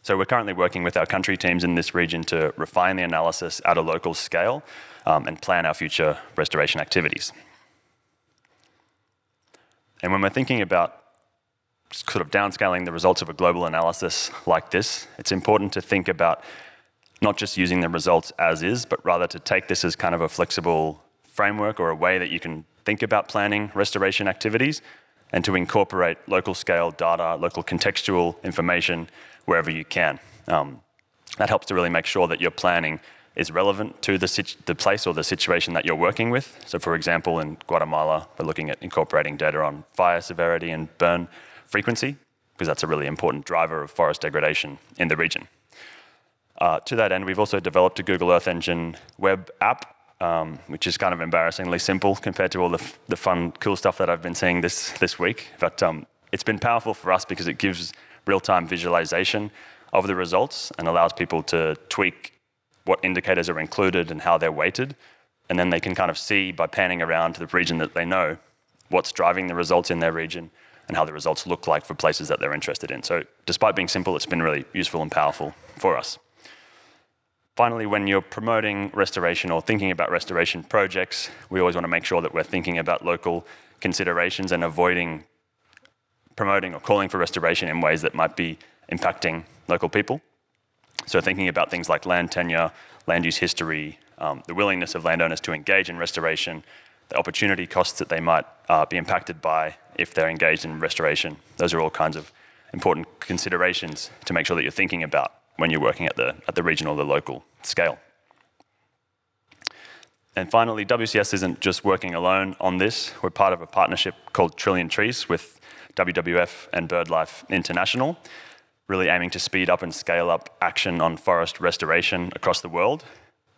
So we're currently working with our country teams in this region to refine the analysis at a local scale um, and plan our future restoration activities. And when we're thinking about sort of downscaling the results of a global analysis like this, it's important to think about not just using the results as is, but rather to take this as kind of a flexible framework or a way that you can think about planning restoration activities and to incorporate local scale data, local contextual information wherever you can. Um, that helps to really make sure that your planning is relevant to the, the place or the situation that you're working with. So for example, in Guatemala, we're looking at incorporating data on fire severity and burn frequency, because that's a really important driver of forest degradation in the region. Uh, to that end, we've also developed a Google Earth Engine web app, um, which is kind of embarrassingly simple compared to all the, the fun, cool stuff that I've been seeing this, this week. But um, it's been powerful for us because it gives real-time visualization of the results and allows people to tweak what indicators are included and how they're weighted. And then they can kind of see by panning around to the region that they know what's driving the results in their region and how the results look like for places that they're interested in. So despite being simple, it's been really useful and powerful for us. Finally, when you're promoting restoration or thinking about restoration projects, we always want to make sure that we're thinking about local considerations and avoiding promoting or calling for restoration in ways that might be impacting local people. So thinking about things like land tenure, land use history, um, the willingness of landowners to engage in restoration, the opportunity costs that they might uh, be impacted by if they're engaged in restoration. Those are all kinds of important considerations to make sure that you're thinking about when you're working at the, at the regional or the local scale. And finally, WCS isn't just working alone on this. We're part of a partnership called Trillion Trees with WWF and BirdLife International really aiming to speed up and scale up action on forest restoration across the world.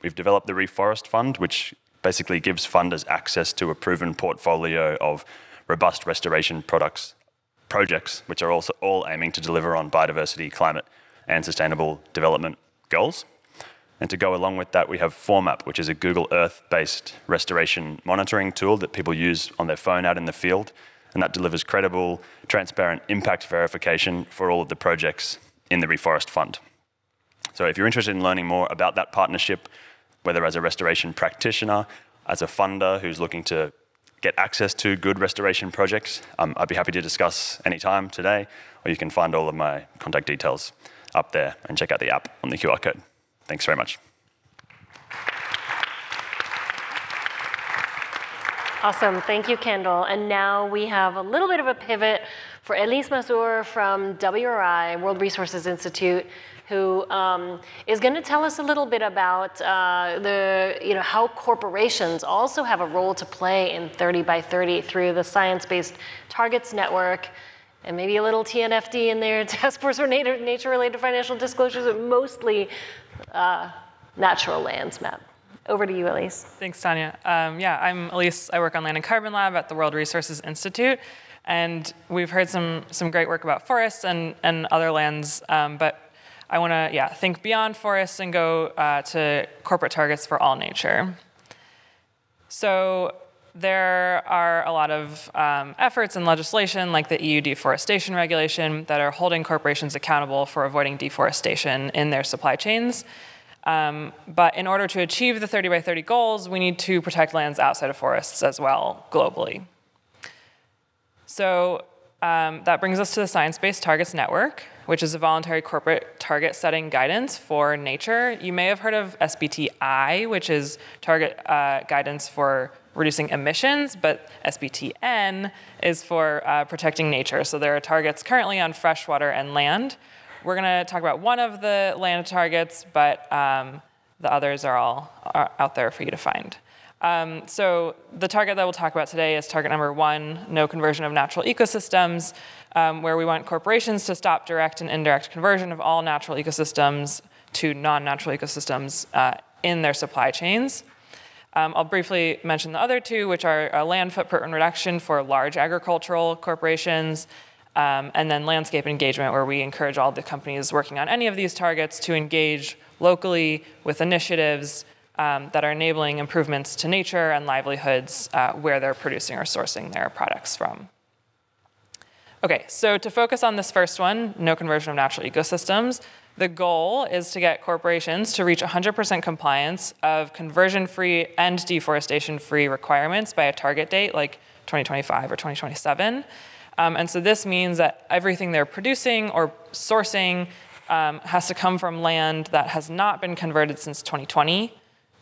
We've developed the Reforest Fund, which basically gives funders access to a proven portfolio of robust restoration products, projects, which are also all aiming to deliver on biodiversity, climate, and sustainable development goals. And to go along with that, we have ForMap, which is a Google Earth-based restoration monitoring tool that people use on their phone out in the field and that delivers credible, transparent impact verification for all of the projects in the Reforest Fund. So if you're interested in learning more about that partnership, whether as a restoration practitioner, as a funder who's looking to get access to good restoration projects, um, I'd be happy to discuss anytime today, or you can find all of my contact details up there and check out the app on the QR code. Thanks very much. Awesome. Thank you, Kendall. And now we have a little bit of a pivot for Elise Mazur from WRI, World Resources Institute, who um, is going to tell us a little bit about uh, the, you know, how corporations also have a role to play in 30 by 30 through the Science-Based Targets Network, and maybe a little TNFD in there, Task Force for Nature-Related Financial Disclosures, but mostly uh, natural lands map. Over to you, Elise. Thanks, Tanya. Um, yeah, I'm Elise. I work on Land and Carbon Lab at the World Resources Institute. And we've heard some, some great work about forests and, and other lands, um, but I want to yeah, think beyond forests and go uh, to corporate targets for all nature. So there are a lot of um, efforts and legislation like the EU deforestation regulation that are holding corporations accountable for avoiding deforestation in their supply chains. Um, but in order to achieve the 30 by 30 goals, we need to protect lands outside of forests as well globally. So um, that brings us to the Science Based Targets Network, which is a voluntary corporate target setting guidance for nature. You may have heard of SBTI, which is target uh, guidance for reducing emissions, but SBTN is for uh, protecting nature. So there are targets currently on freshwater and land. We're going to talk about one of the land targets, but um, the others are all are out there for you to find. Um, so the target that we'll talk about today is target number one, no conversion of natural ecosystems, um, where we want corporations to stop direct and indirect conversion of all natural ecosystems to non-natural ecosystems uh, in their supply chains. Um, I'll briefly mention the other two, which are uh, land footprint reduction for large agricultural corporations, um, and then landscape engagement, where we encourage all the companies working on any of these targets to engage locally with initiatives um, that are enabling improvements to nature and livelihoods uh, where they're producing or sourcing their products from. Okay, so to focus on this first one, no conversion of natural ecosystems, the goal is to get corporations to reach 100% compliance of conversion-free and deforestation-free requirements by a target date like 2025 or 2027. Um, and so this means that everything they're producing or sourcing um, has to come from land that has not been converted since 2020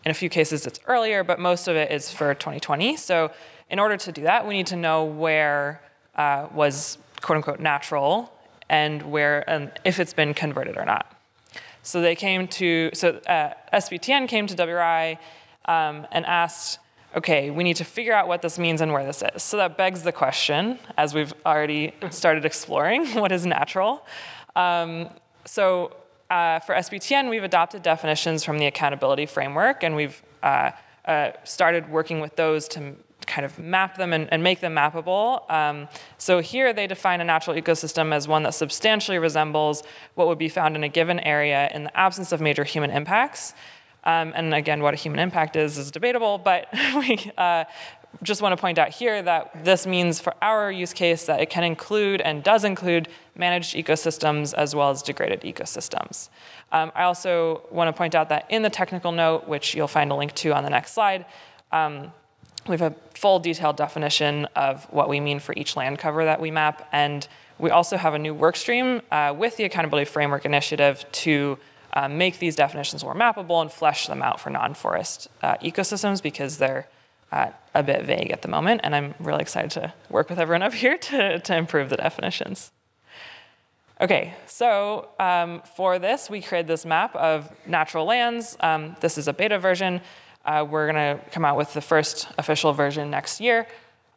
in a few cases, it's earlier, but most of it is for 2020. So in order to do that, we need to know where uh, was quote unquote natural and where and if it's been converted or not. So they came to, so uh, SBTN came to WRI um, and asked, okay, we need to figure out what this means and where this is. So that begs the question, as we've already started exploring, what is natural? Um, so uh, for SBTN, we've adopted definitions from the accountability framework, and we've uh, uh, started working with those to kind of map them and, and make them mappable. Um, so here they define a natural ecosystem as one that substantially resembles what would be found in a given area in the absence of major human impacts. Um, and again, what a human impact is is debatable, but we uh, just want to point out here that this means for our use case that it can include and does include managed ecosystems as well as degraded ecosystems. Um, I also want to point out that in the technical note, which you'll find a link to on the next slide, um, we have a full detailed definition of what we mean for each land cover that we map. And we also have a new workstream uh, with the Accountability Framework Initiative to uh, make these definitions more mappable and flesh them out for non-forest uh, ecosystems because they're uh, a bit vague at the moment, and I'm really excited to work with everyone up here to, to improve the definitions. Okay, so um, for this, we created this map of natural lands. Um, this is a beta version. Uh, we're gonna come out with the first official version next year.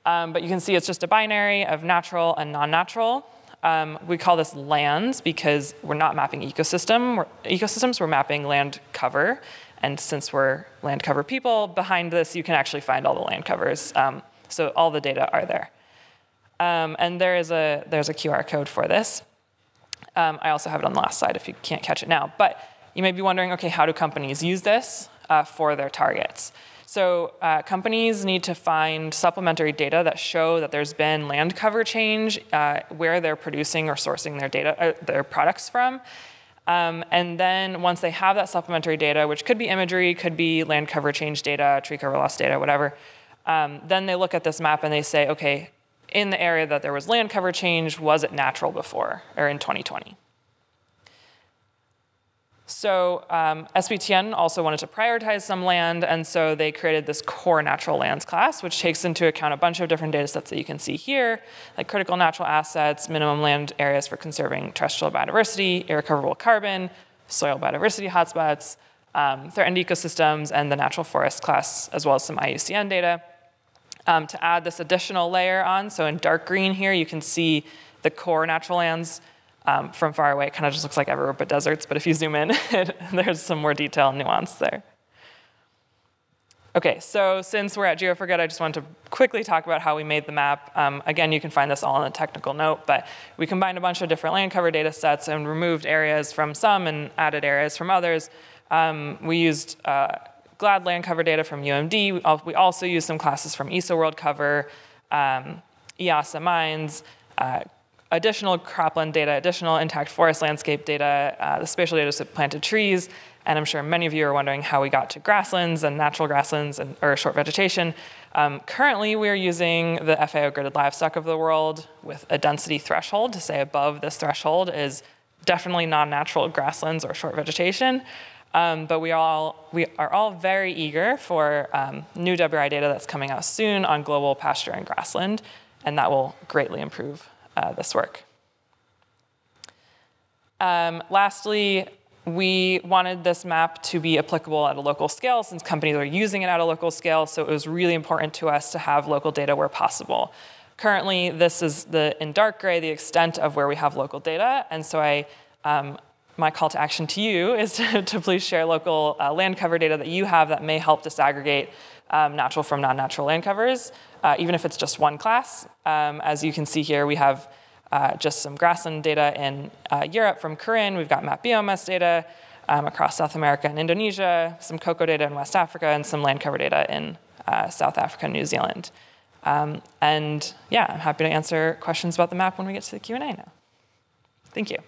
Um, but you can see it's just a binary of natural and non-natural. Um, we call this lands because we're not mapping ecosystem, we're, ecosystems, we're mapping land cover. And since we're land cover people, behind this you can actually find all the land covers. Um, so all the data are there. Um, and there is a, there's a QR code for this. Um, I also have it on the last slide if you can't catch it now. But you may be wondering, okay, how do companies use this uh, for their targets? So uh, companies need to find supplementary data that show that there's been land cover change uh, where they're producing or sourcing their data, uh, their products from. Um, and then once they have that supplementary data, which could be imagery, could be land cover change data, tree cover loss data, whatever, um, then they look at this map and they say, okay, in the area that there was land cover change, was it natural before or in 2020? So um, SBTN also wanted to prioritize some land, and so they created this core natural lands class, which takes into account a bunch of different data sets that you can see here, like critical natural assets, minimum land areas for conserving terrestrial biodiversity, irrecoverable carbon, soil biodiversity hotspots, um, threatened ecosystems, and the natural forest class, as well as some IUCN data. Um, to add this additional layer on, so in dark green here, you can see the core natural lands um, from far away, it kind of just looks like everywhere but deserts, but if you zoom in, there's some more detail and nuance there. Okay, so since we're at Geo4Good, I just wanted to quickly talk about how we made the map. Um, again, you can find this all in a technical note, but we combined a bunch of different land cover data sets and removed areas from some and added areas from others. Um, we used uh, GLAD land cover data from UMD. We also used some classes from ESA World Cover, um, EASA Mines, uh, additional cropland data, additional intact forest landscape data, uh, the spatial data of planted trees, and I'm sure many of you are wondering how we got to grasslands and natural grasslands and, or short vegetation. Um, currently, we are using the FAO gridded livestock of the world with a density threshold to say above this threshold is definitely non-natural grasslands or short vegetation. Um, but we, all, we are all very eager for um, new WRI data that's coming out soon on global pasture and grassland, and that will greatly improve uh, this work. Um, lastly, we wanted this map to be applicable at a local scale since companies are using it at a local scale, so it was really important to us to have local data where possible. Currently, this is the in dark gray, the extent of where we have local data, and so I, um, my call to action to you is to, to please share local uh, land cover data that you have that may help disaggregate um, natural from non-natural land covers, uh, even if it's just one class. Um, as you can see here, we have uh, just some grassland data in uh, Europe from CORINE. We've got MapBiomas data um, across South America and Indonesia, some cocoa data in West Africa, and some land cover data in uh, South Africa and New Zealand. Um, and yeah, I'm happy to answer questions about the map when we get to the Q&A now. Thank you.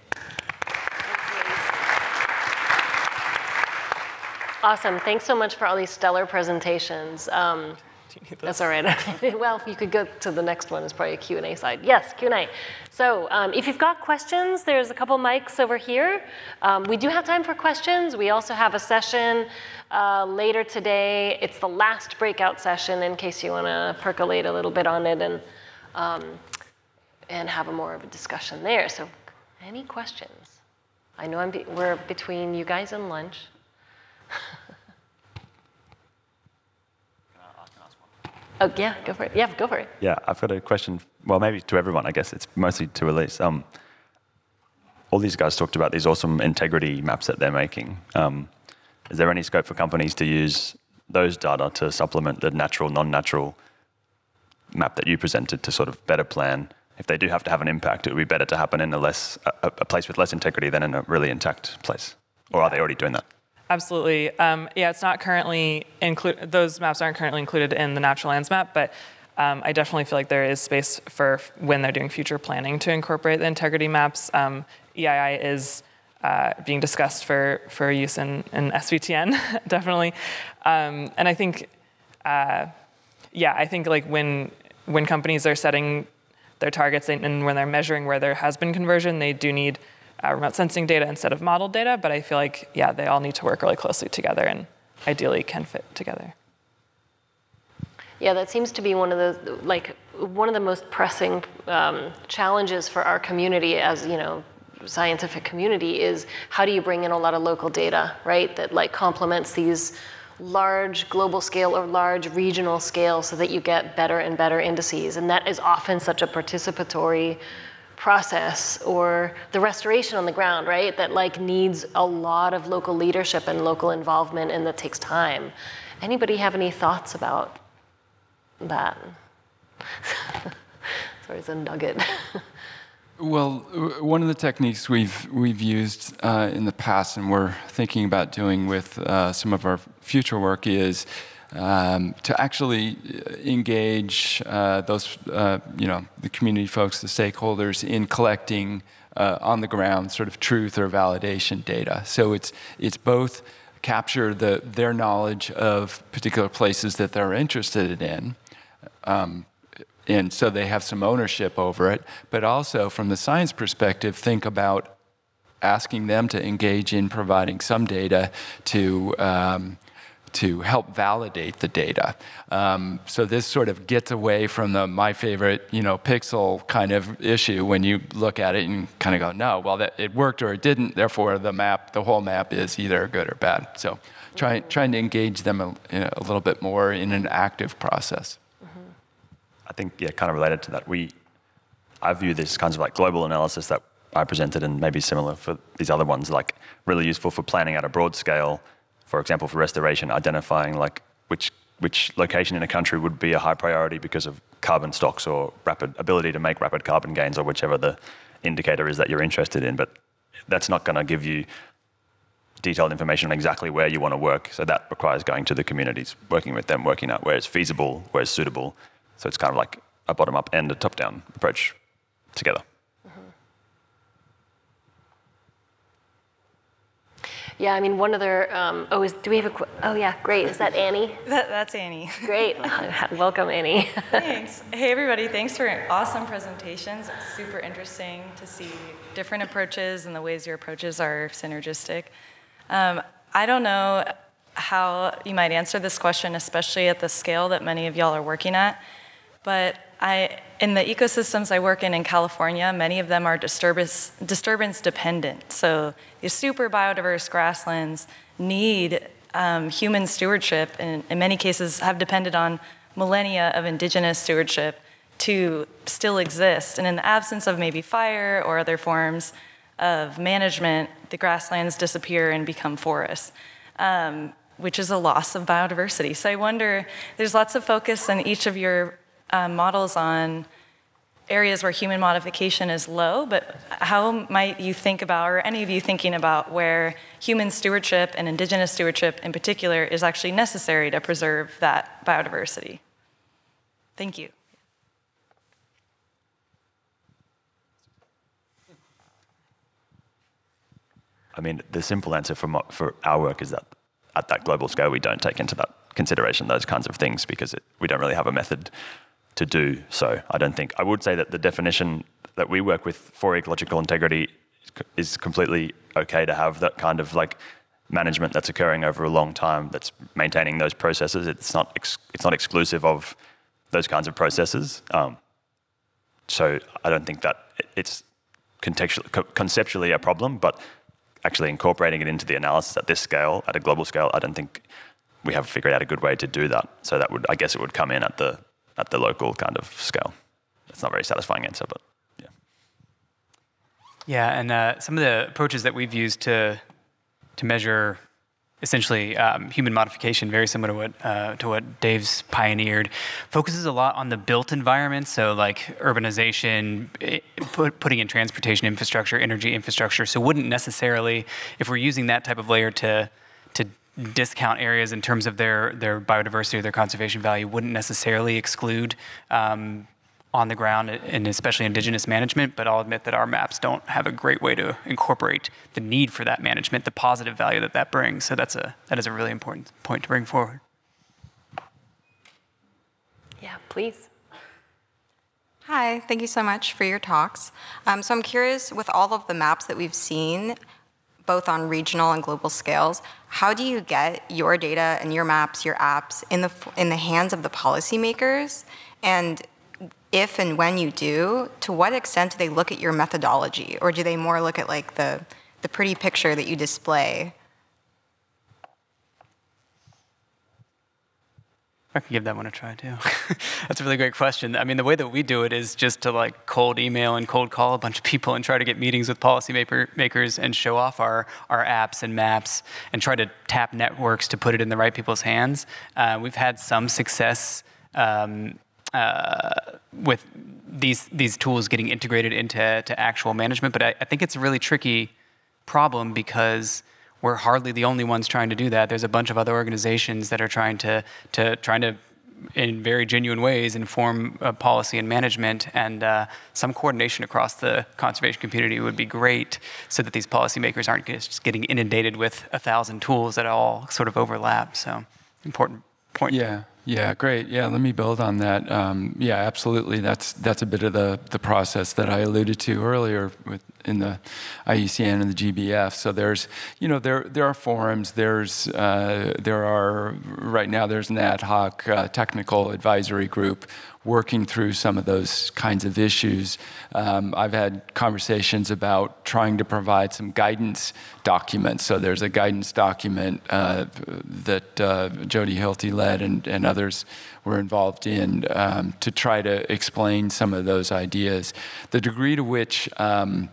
Awesome. Thanks so much for all these stellar presentations. Um, that's all right. well, you could go to the next one. It's probably a Q&A side. Yes, Q&A. So um, if you've got questions, there's a couple mics over here. Um, we do have time for questions. We also have a session uh, later today. It's the last breakout session in case you want to percolate a little bit on it and, um, and have a more of a discussion there. So any questions? I know I'm be we're between you guys and lunch. Oh, yeah, go for it. Yeah, go for it. Yeah, I've got a question. Well, maybe to everyone, I guess. It's mostly to Elise. Um, all these guys talked about these awesome integrity maps that they're making. Um, is there any scope for companies to use those data to supplement the natural, non-natural map that you presented to sort of better plan? If they do have to have an impact, it would be better to happen in a less a, a place with less integrity than in a really intact place. Or are they already doing that? Absolutely. Um, yeah, it's not currently included, those maps aren't currently included in the natural lands map, but um, I definitely feel like there is space for when they're doing future planning to incorporate the integrity maps. Um, EII is uh, being discussed for, for use in, in SBTN, definitely. Um, and I think, uh, yeah, I think like when, when companies are setting their targets and when they're measuring where there has been conversion, they do need uh, remote sensing data instead of model data, but I feel like, yeah, they all need to work really closely together and ideally can fit together. Yeah, that seems to be one of the like one of the most pressing um, challenges for our community as you know scientific community is how do you bring in a lot of local data, right? That like complements these large global scale or large regional scale so that you get better and better indices. And that is often such a participatory process or the restoration on the ground, right? That like needs a lot of local leadership and local involvement and that takes time. Anybody have any thoughts about that? Sorry, it's a nugget. well, one of the techniques we've we've used uh, in the past, and we're thinking about doing with uh, some of our future work, is um, to actually uh, engage uh, those, uh, you know, the community folks, the stakeholders in collecting uh, on the ground sort of truth or validation data. So it's, it's both capture the, their knowledge of particular places that they're interested in, um, and so they have some ownership over it, but also from the science perspective, think about asking them to engage in providing some data to um, to help validate the data. Um, so this sort of gets away from the my favorite, you know, pixel kind of issue when you look at it and kind of go, no, well, that, it worked or it didn't. Therefore, the map, the whole map is either good or bad. So try, trying to engage them a, a little bit more in an active process. I think, yeah, kind of related to that, we, I view these kinds of like global analysis that I presented and maybe similar for these other ones, like really useful for planning at a broad scale. For example, for restoration, identifying like which which location in a country would be a high priority because of carbon stocks or rapid ability to make rapid carbon gains or whichever the indicator is that you're interested in. But that's not going to give you detailed information on exactly where you want to work. So that requires going to the communities, working with them, working out where it's feasible, where it's suitable. So it's kind of like a bottom up and a top down approach together. Yeah, I mean, one other, um, oh, is, do we have a, oh yeah, great. Is that Annie? That, that's Annie. Great. Welcome, Annie. thanks. Hey, everybody. Thanks for awesome presentations. It's super interesting to see different approaches and the ways your approaches are synergistic. Um, I don't know how you might answer this question, especially at the scale that many of y'all are working at, but I, in the ecosystems I work in in California, many of them are disturbance, disturbance dependent. So these super biodiverse grasslands need um, human stewardship, and in many cases have depended on millennia of indigenous stewardship to still exist. And in the absence of maybe fire or other forms of management, the grasslands disappear and become forests. Um, which is a loss of biodiversity. So I wonder, there's lots of focus in each of your um, models on areas where human modification is low, but how might you think about, or any of you thinking about, where human stewardship and indigenous stewardship in particular is actually necessary to preserve that biodiversity? Thank you. I mean, the simple answer for, for our work is that at that global scale, we don't take into that consideration those kinds of things because it, we don't really have a method to do so. I don't think, I would say that the definition that we work with for ecological integrity is completely okay to have that kind of like management that's occurring over a long time that's maintaining those processes. It's not, it's not exclusive of those kinds of processes. Um, so I don't think that it's conceptually a problem, but actually incorporating it into the analysis at this scale, at a global scale, I don't think we have figured out a good way to do that. So that would, I guess, it would come in at the at the local kind of scale. It's not a very satisfying answer, but yeah. Yeah, and uh, some of the approaches that we've used to to measure essentially um, human modification, very similar to what uh, to what Dave's pioneered, focuses a lot on the built environment. So like urbanization, eh, put, putting in transportation infrastructure, energy infrastructure. So wouldn't necessarily, if we're using that type of layer to to discount areas in terms of their, their biodiversity or their conservation value wouldn't necessarily exclude um, on the ground and especially indigenous management, but I'll admit that our maps don't have a great way to incorporate the need for that management, the positive value that that brings. So that's a, that is a really important point to bring forward. Yeah, please. Hi, thank you so much for your talks. Um, so I'm curious, with all of the maps that we've seen, both on regional and global scales, how do you get your data and your maps, your apps in the, in the hands of the policymakers? And if and when you do, to what extent do they look at your methodology? Or do they more look at like the, the pretty picture that you display I could give that one a try too. That's a really great question. I mean, the way that we do it is just to like cold email and cold call a bunch of people and try to get meetings with policymakers makers and show off our, our apps and maps and try to tap networks to put it in the right people's hands. Uh, we've had some success um, uh, with these these tools getting integrated into to actual management, but I, I think it's a really tricky problem because we're hardly the only ones trying to do that. There's a bunch of other organizations that are trying to, to trying to in very genuine ways inform uh, policy and management and uh, some coordination across the conservation community would be great so that these policymakers aren't just getting inundated with a thousand tools that all sort of overlap. So important point. Yeah. Yeah great. Yeah let me build on that. Um, yeah absolutely. That's that's a bit of the the process that i alluded to earlier with in the IUCN and the GBF. So there's, you know, there there are forums. There's uh, there are right now there's an ad hoc uh, technical advisory group working through some of those kinds of issues. Um, I've had conversations about trying to provide some guidance documents. So there's a guidance document uh, that uh, Jodi Hilty led and, and others were involved in um, to try to explain some of those ideas. The degree to which um,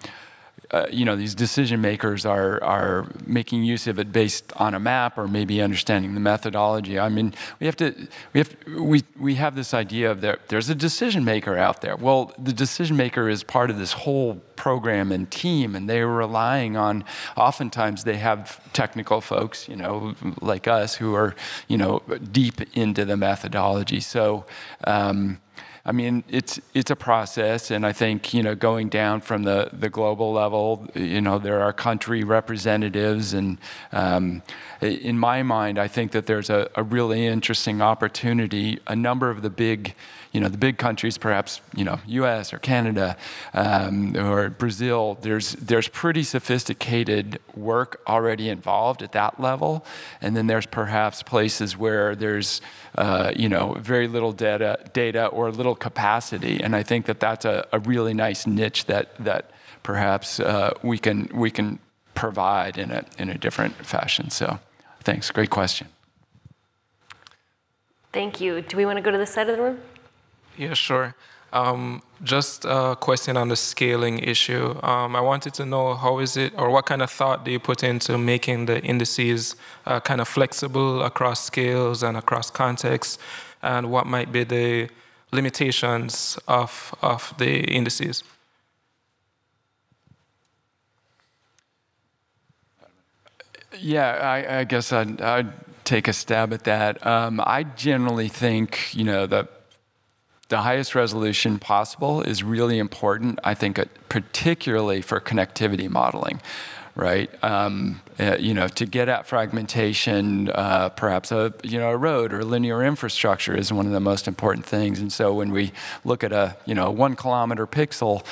uh, you know, these decision makers are, are making use of it based on a map or maybe understanding the methodology. I mean, we have to, we have, we, we have this idea of there, there's a decision maker out there. Well, the decision maker is part of this whole program and team, and they're relying on, oftentimes they have technical folks, you know, like us who are, you know, deep into the methodology. So, um, I mean, it's it's a process, and I think you know going down from the the global level, you know, there are country representatives, and um, in my mind, I think that there's a, a really interesting opportunity. A number of the big you know, the big countries, perhaps, you know, U.S. or Canada um, or Brazil, there's there's pretty sophisticated work already involved at that level, and then there's perhaps places where there's uh, you know very little data data or little capacity, and I think that that's a, a really nice niche that that perhaps uh, we can we can provide in a in a different fashion. So, thanks. Great question. Thank you. Do we want to go to this side of the room? Yeah, sure. Um, just a question on the scaling issue. Um, I wanted to know how is it, or what kind of thought do you put into making the indices uh, kind of flexible across scales and across contexts, and what might be the limitations of of the indices? Yeah, I, I guess I'd, I'd, take a stab at that. Um, I generally think, you know, that the highest resolution possible is really important, I think, particularly for connectivity modeling, right? Um, uh, you know, to get at fragmentation, uh, perhaps a, you know, a road or linear infrastructure is one of the most important things. And so when we look at a, you know, one kilometer pixel,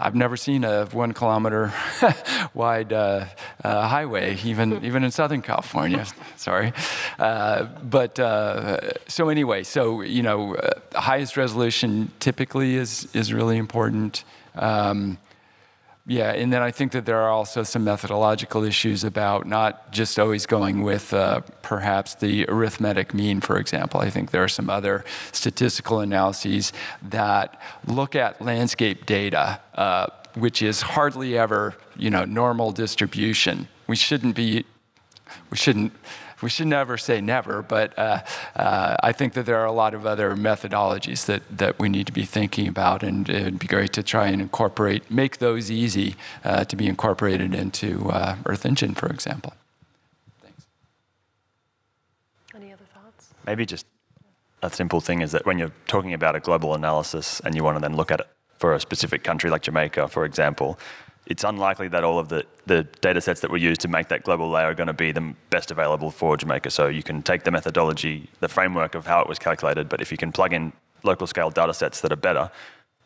I've never seen a one kilometer wide uh, uh, highway, even even in Southern California. Sorry, uh, but uh, so anyway, so you know, uh, highest resolution typically is is really important. Um, yeah, and then I think that there are also some methodological issues about not just always going with uh, perhaps the arithmetic mean, for example. I think there are some other statistical analyses that look at landscape data, uh, which is hardly ever, you know, normal distribution. We shouldn't be, we shouldn't we should never say never, but uh, uh, I think that there are a lot of other methodologies that, that we need to be thinking about, and it'd be great to try and incorporate, make those easy uh, to be incorporated into uh, Earth Engine, for example. Thanks. Any other thoughts? Maybe just a simple thing is that when you're talking about a global analysis and you want to then look at it for a specific country like Jamaica, for example, it's unlikely that all of the, the data sets that were used to make that global layer are going to be the best available for Jamaica. So you can take the methodology, the framework of how it was calculated, but if you can plug in local scale data sets that are better,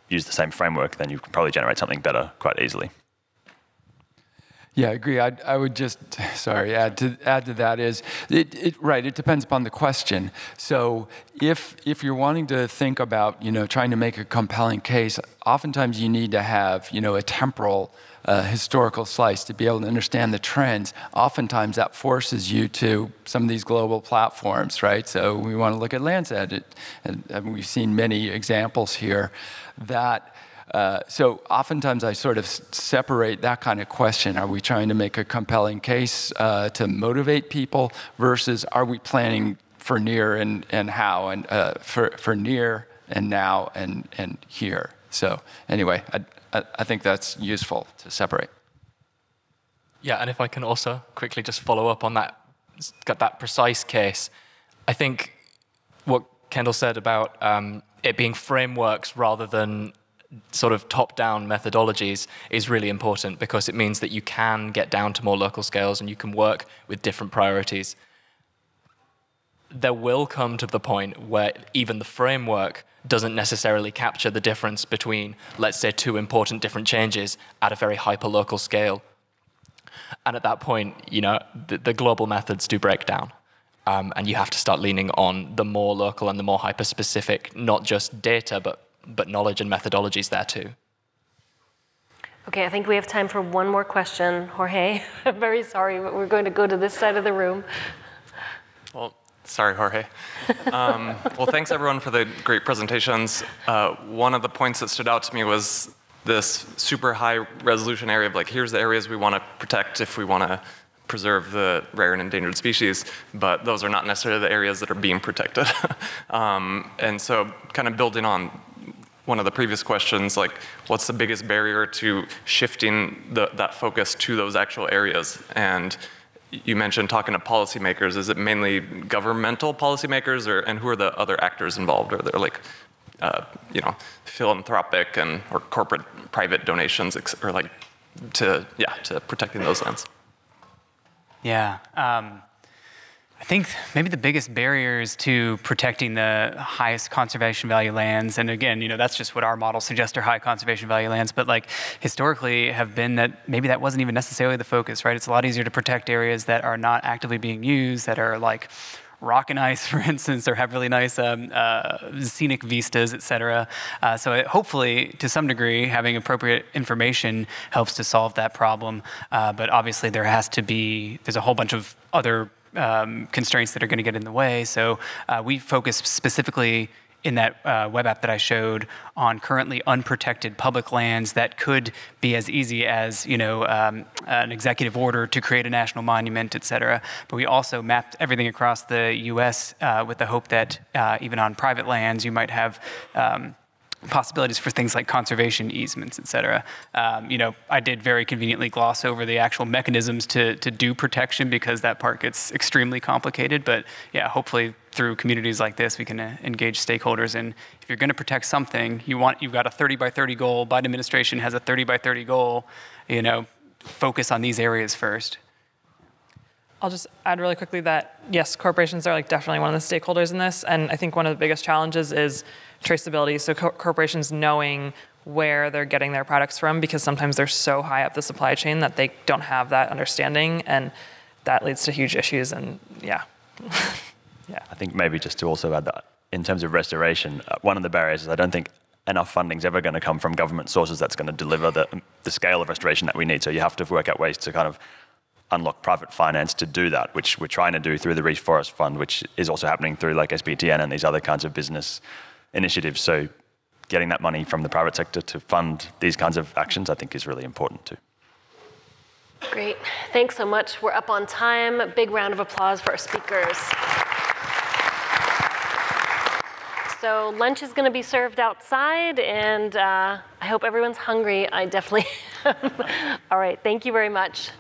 use the same framework, then you can probably generate something better quite easily. Yeah, I agree. I, I would just, sorry, add to, add to that is, it, it, right, it depends upon the question. So if, if you're wanting to think about, you know, trying to make a compelling case, oftentimes you need to have, you know, a temporal uh, historical slice to be able to understand the trends. Oftentimes that forces you to some of these global platforms, right? So we want to look at Landsat, and, and we've seen many examples here that uh, so oftentimes I sort of separate that kind of question. Are we trying to make a compelling case uh, to motivate people versus are we planning for near and, and how and uh, for, for near and now and, and here? So anyway, I, I, think that's useful to separate. Yeah, and if I can also quickly just follow up on that, got that precise case, I think what Kendall said about um, it being frameworks rather than sort of top-down methodologies is really important because it means that you can get down to more local scales and you can work with different priorities. There will come to the point where even the framework doesn't necessarily capture the difference between, let's say, two important different changes at a very hyper-local scale. And at that point, you know, the, the global methods do break down. Um, and you have to start leaning on the more local and the more hyper-specific, not just data, but, but knowledge and methodologies there too. Okay, I think we have time for one more question. Jorge, I'm very sorry, but we're going to go to this side of the room. Well, sorry, Jorge. Um, well, thanks everyone for the great presentations. Uh, one of the points that stood out to me was this super high resolution area of like, here's the areas we want to protect if we want to preserve the rare and endangered species, but those are not necessarily the areas that are being protected. um, and so kind of building on one of the previous questions, like what's the biggest barrier to shifting the, that focus to those actual areas? And you mentioned talking to policymakers. Is it mainly governmental policymakers, or and who are the other actors involved? Are there like, uh, you know, philanthropic and or corporate private donations, or like to yeah to protecting those lands? Yeah. Um, I think maybe the biggest barriers to protecting the highest conservation value lands, and again, you know, that's just what our model suggests are high conservation value lands, but like historically have been that maybe that wasn't even necessarily the focus, right? It's a lot easier to protect areas that are not actively being used, that are like rock and ice, for instance, or have really nice um, uh, scenic vistas, et cetera. Uh, so it, hopefully, to some degree, having appropriate information helps to solve that problem. Uh, but obviously, there has to be, there's a whole bunch of other um, constraints that are going to get in the way. So uh, we focus specifically in that uh, web app that I showed on currently unprotected public lands that could be as easy as you know um, an executive order to create a national monument, et cetera. But we also mapped everything across the U.S. Uh, with the hope that uh, even on private lands you might have um, possibilities for things like conservation easements, et cetera. Um, you know, I did very conveniently gloss over the actual mechanisms to, to do protection because that part gets extremely complicated. But yeah, hopefully through communities like this, we can uh, engage stakeholders. And if you're going to protect something, you want you've got a 30 by 30 goal. Biden administration has a 30 by 30 goal. You know, focus on these areas first. I'll just add really quickly that yes, corporations are like definitely one of the stakeholders in this, and I think one of the biggest challenges is traceability. So co- corporations knowing where they're getting their products from because sometimes they're so high up the supply chain that they don't have that understanding, and that leads to huge issues. And yeah, yeah. I think maybe just to also add that in terms of restoration, uh, one of the barriers is I don't think enough funding is ever going to come from government sources that's going to deliver the, the scale of restoration that we need. So you have to work out ways to kind of unlock private finance to do that, which we're trying to do through the Reef Forest Fund, which is also happening through like SBTN and these other kinds of business initiatives. So getting that money from the private sector to fund these kinds of actions, I think is really important too. Great. Thanks so much. We're up on time. Big round of applause for our speakers. So lunch is going to be served outside, and uh, I hope everyone's hungry. I definitely. All right. Thank you very much.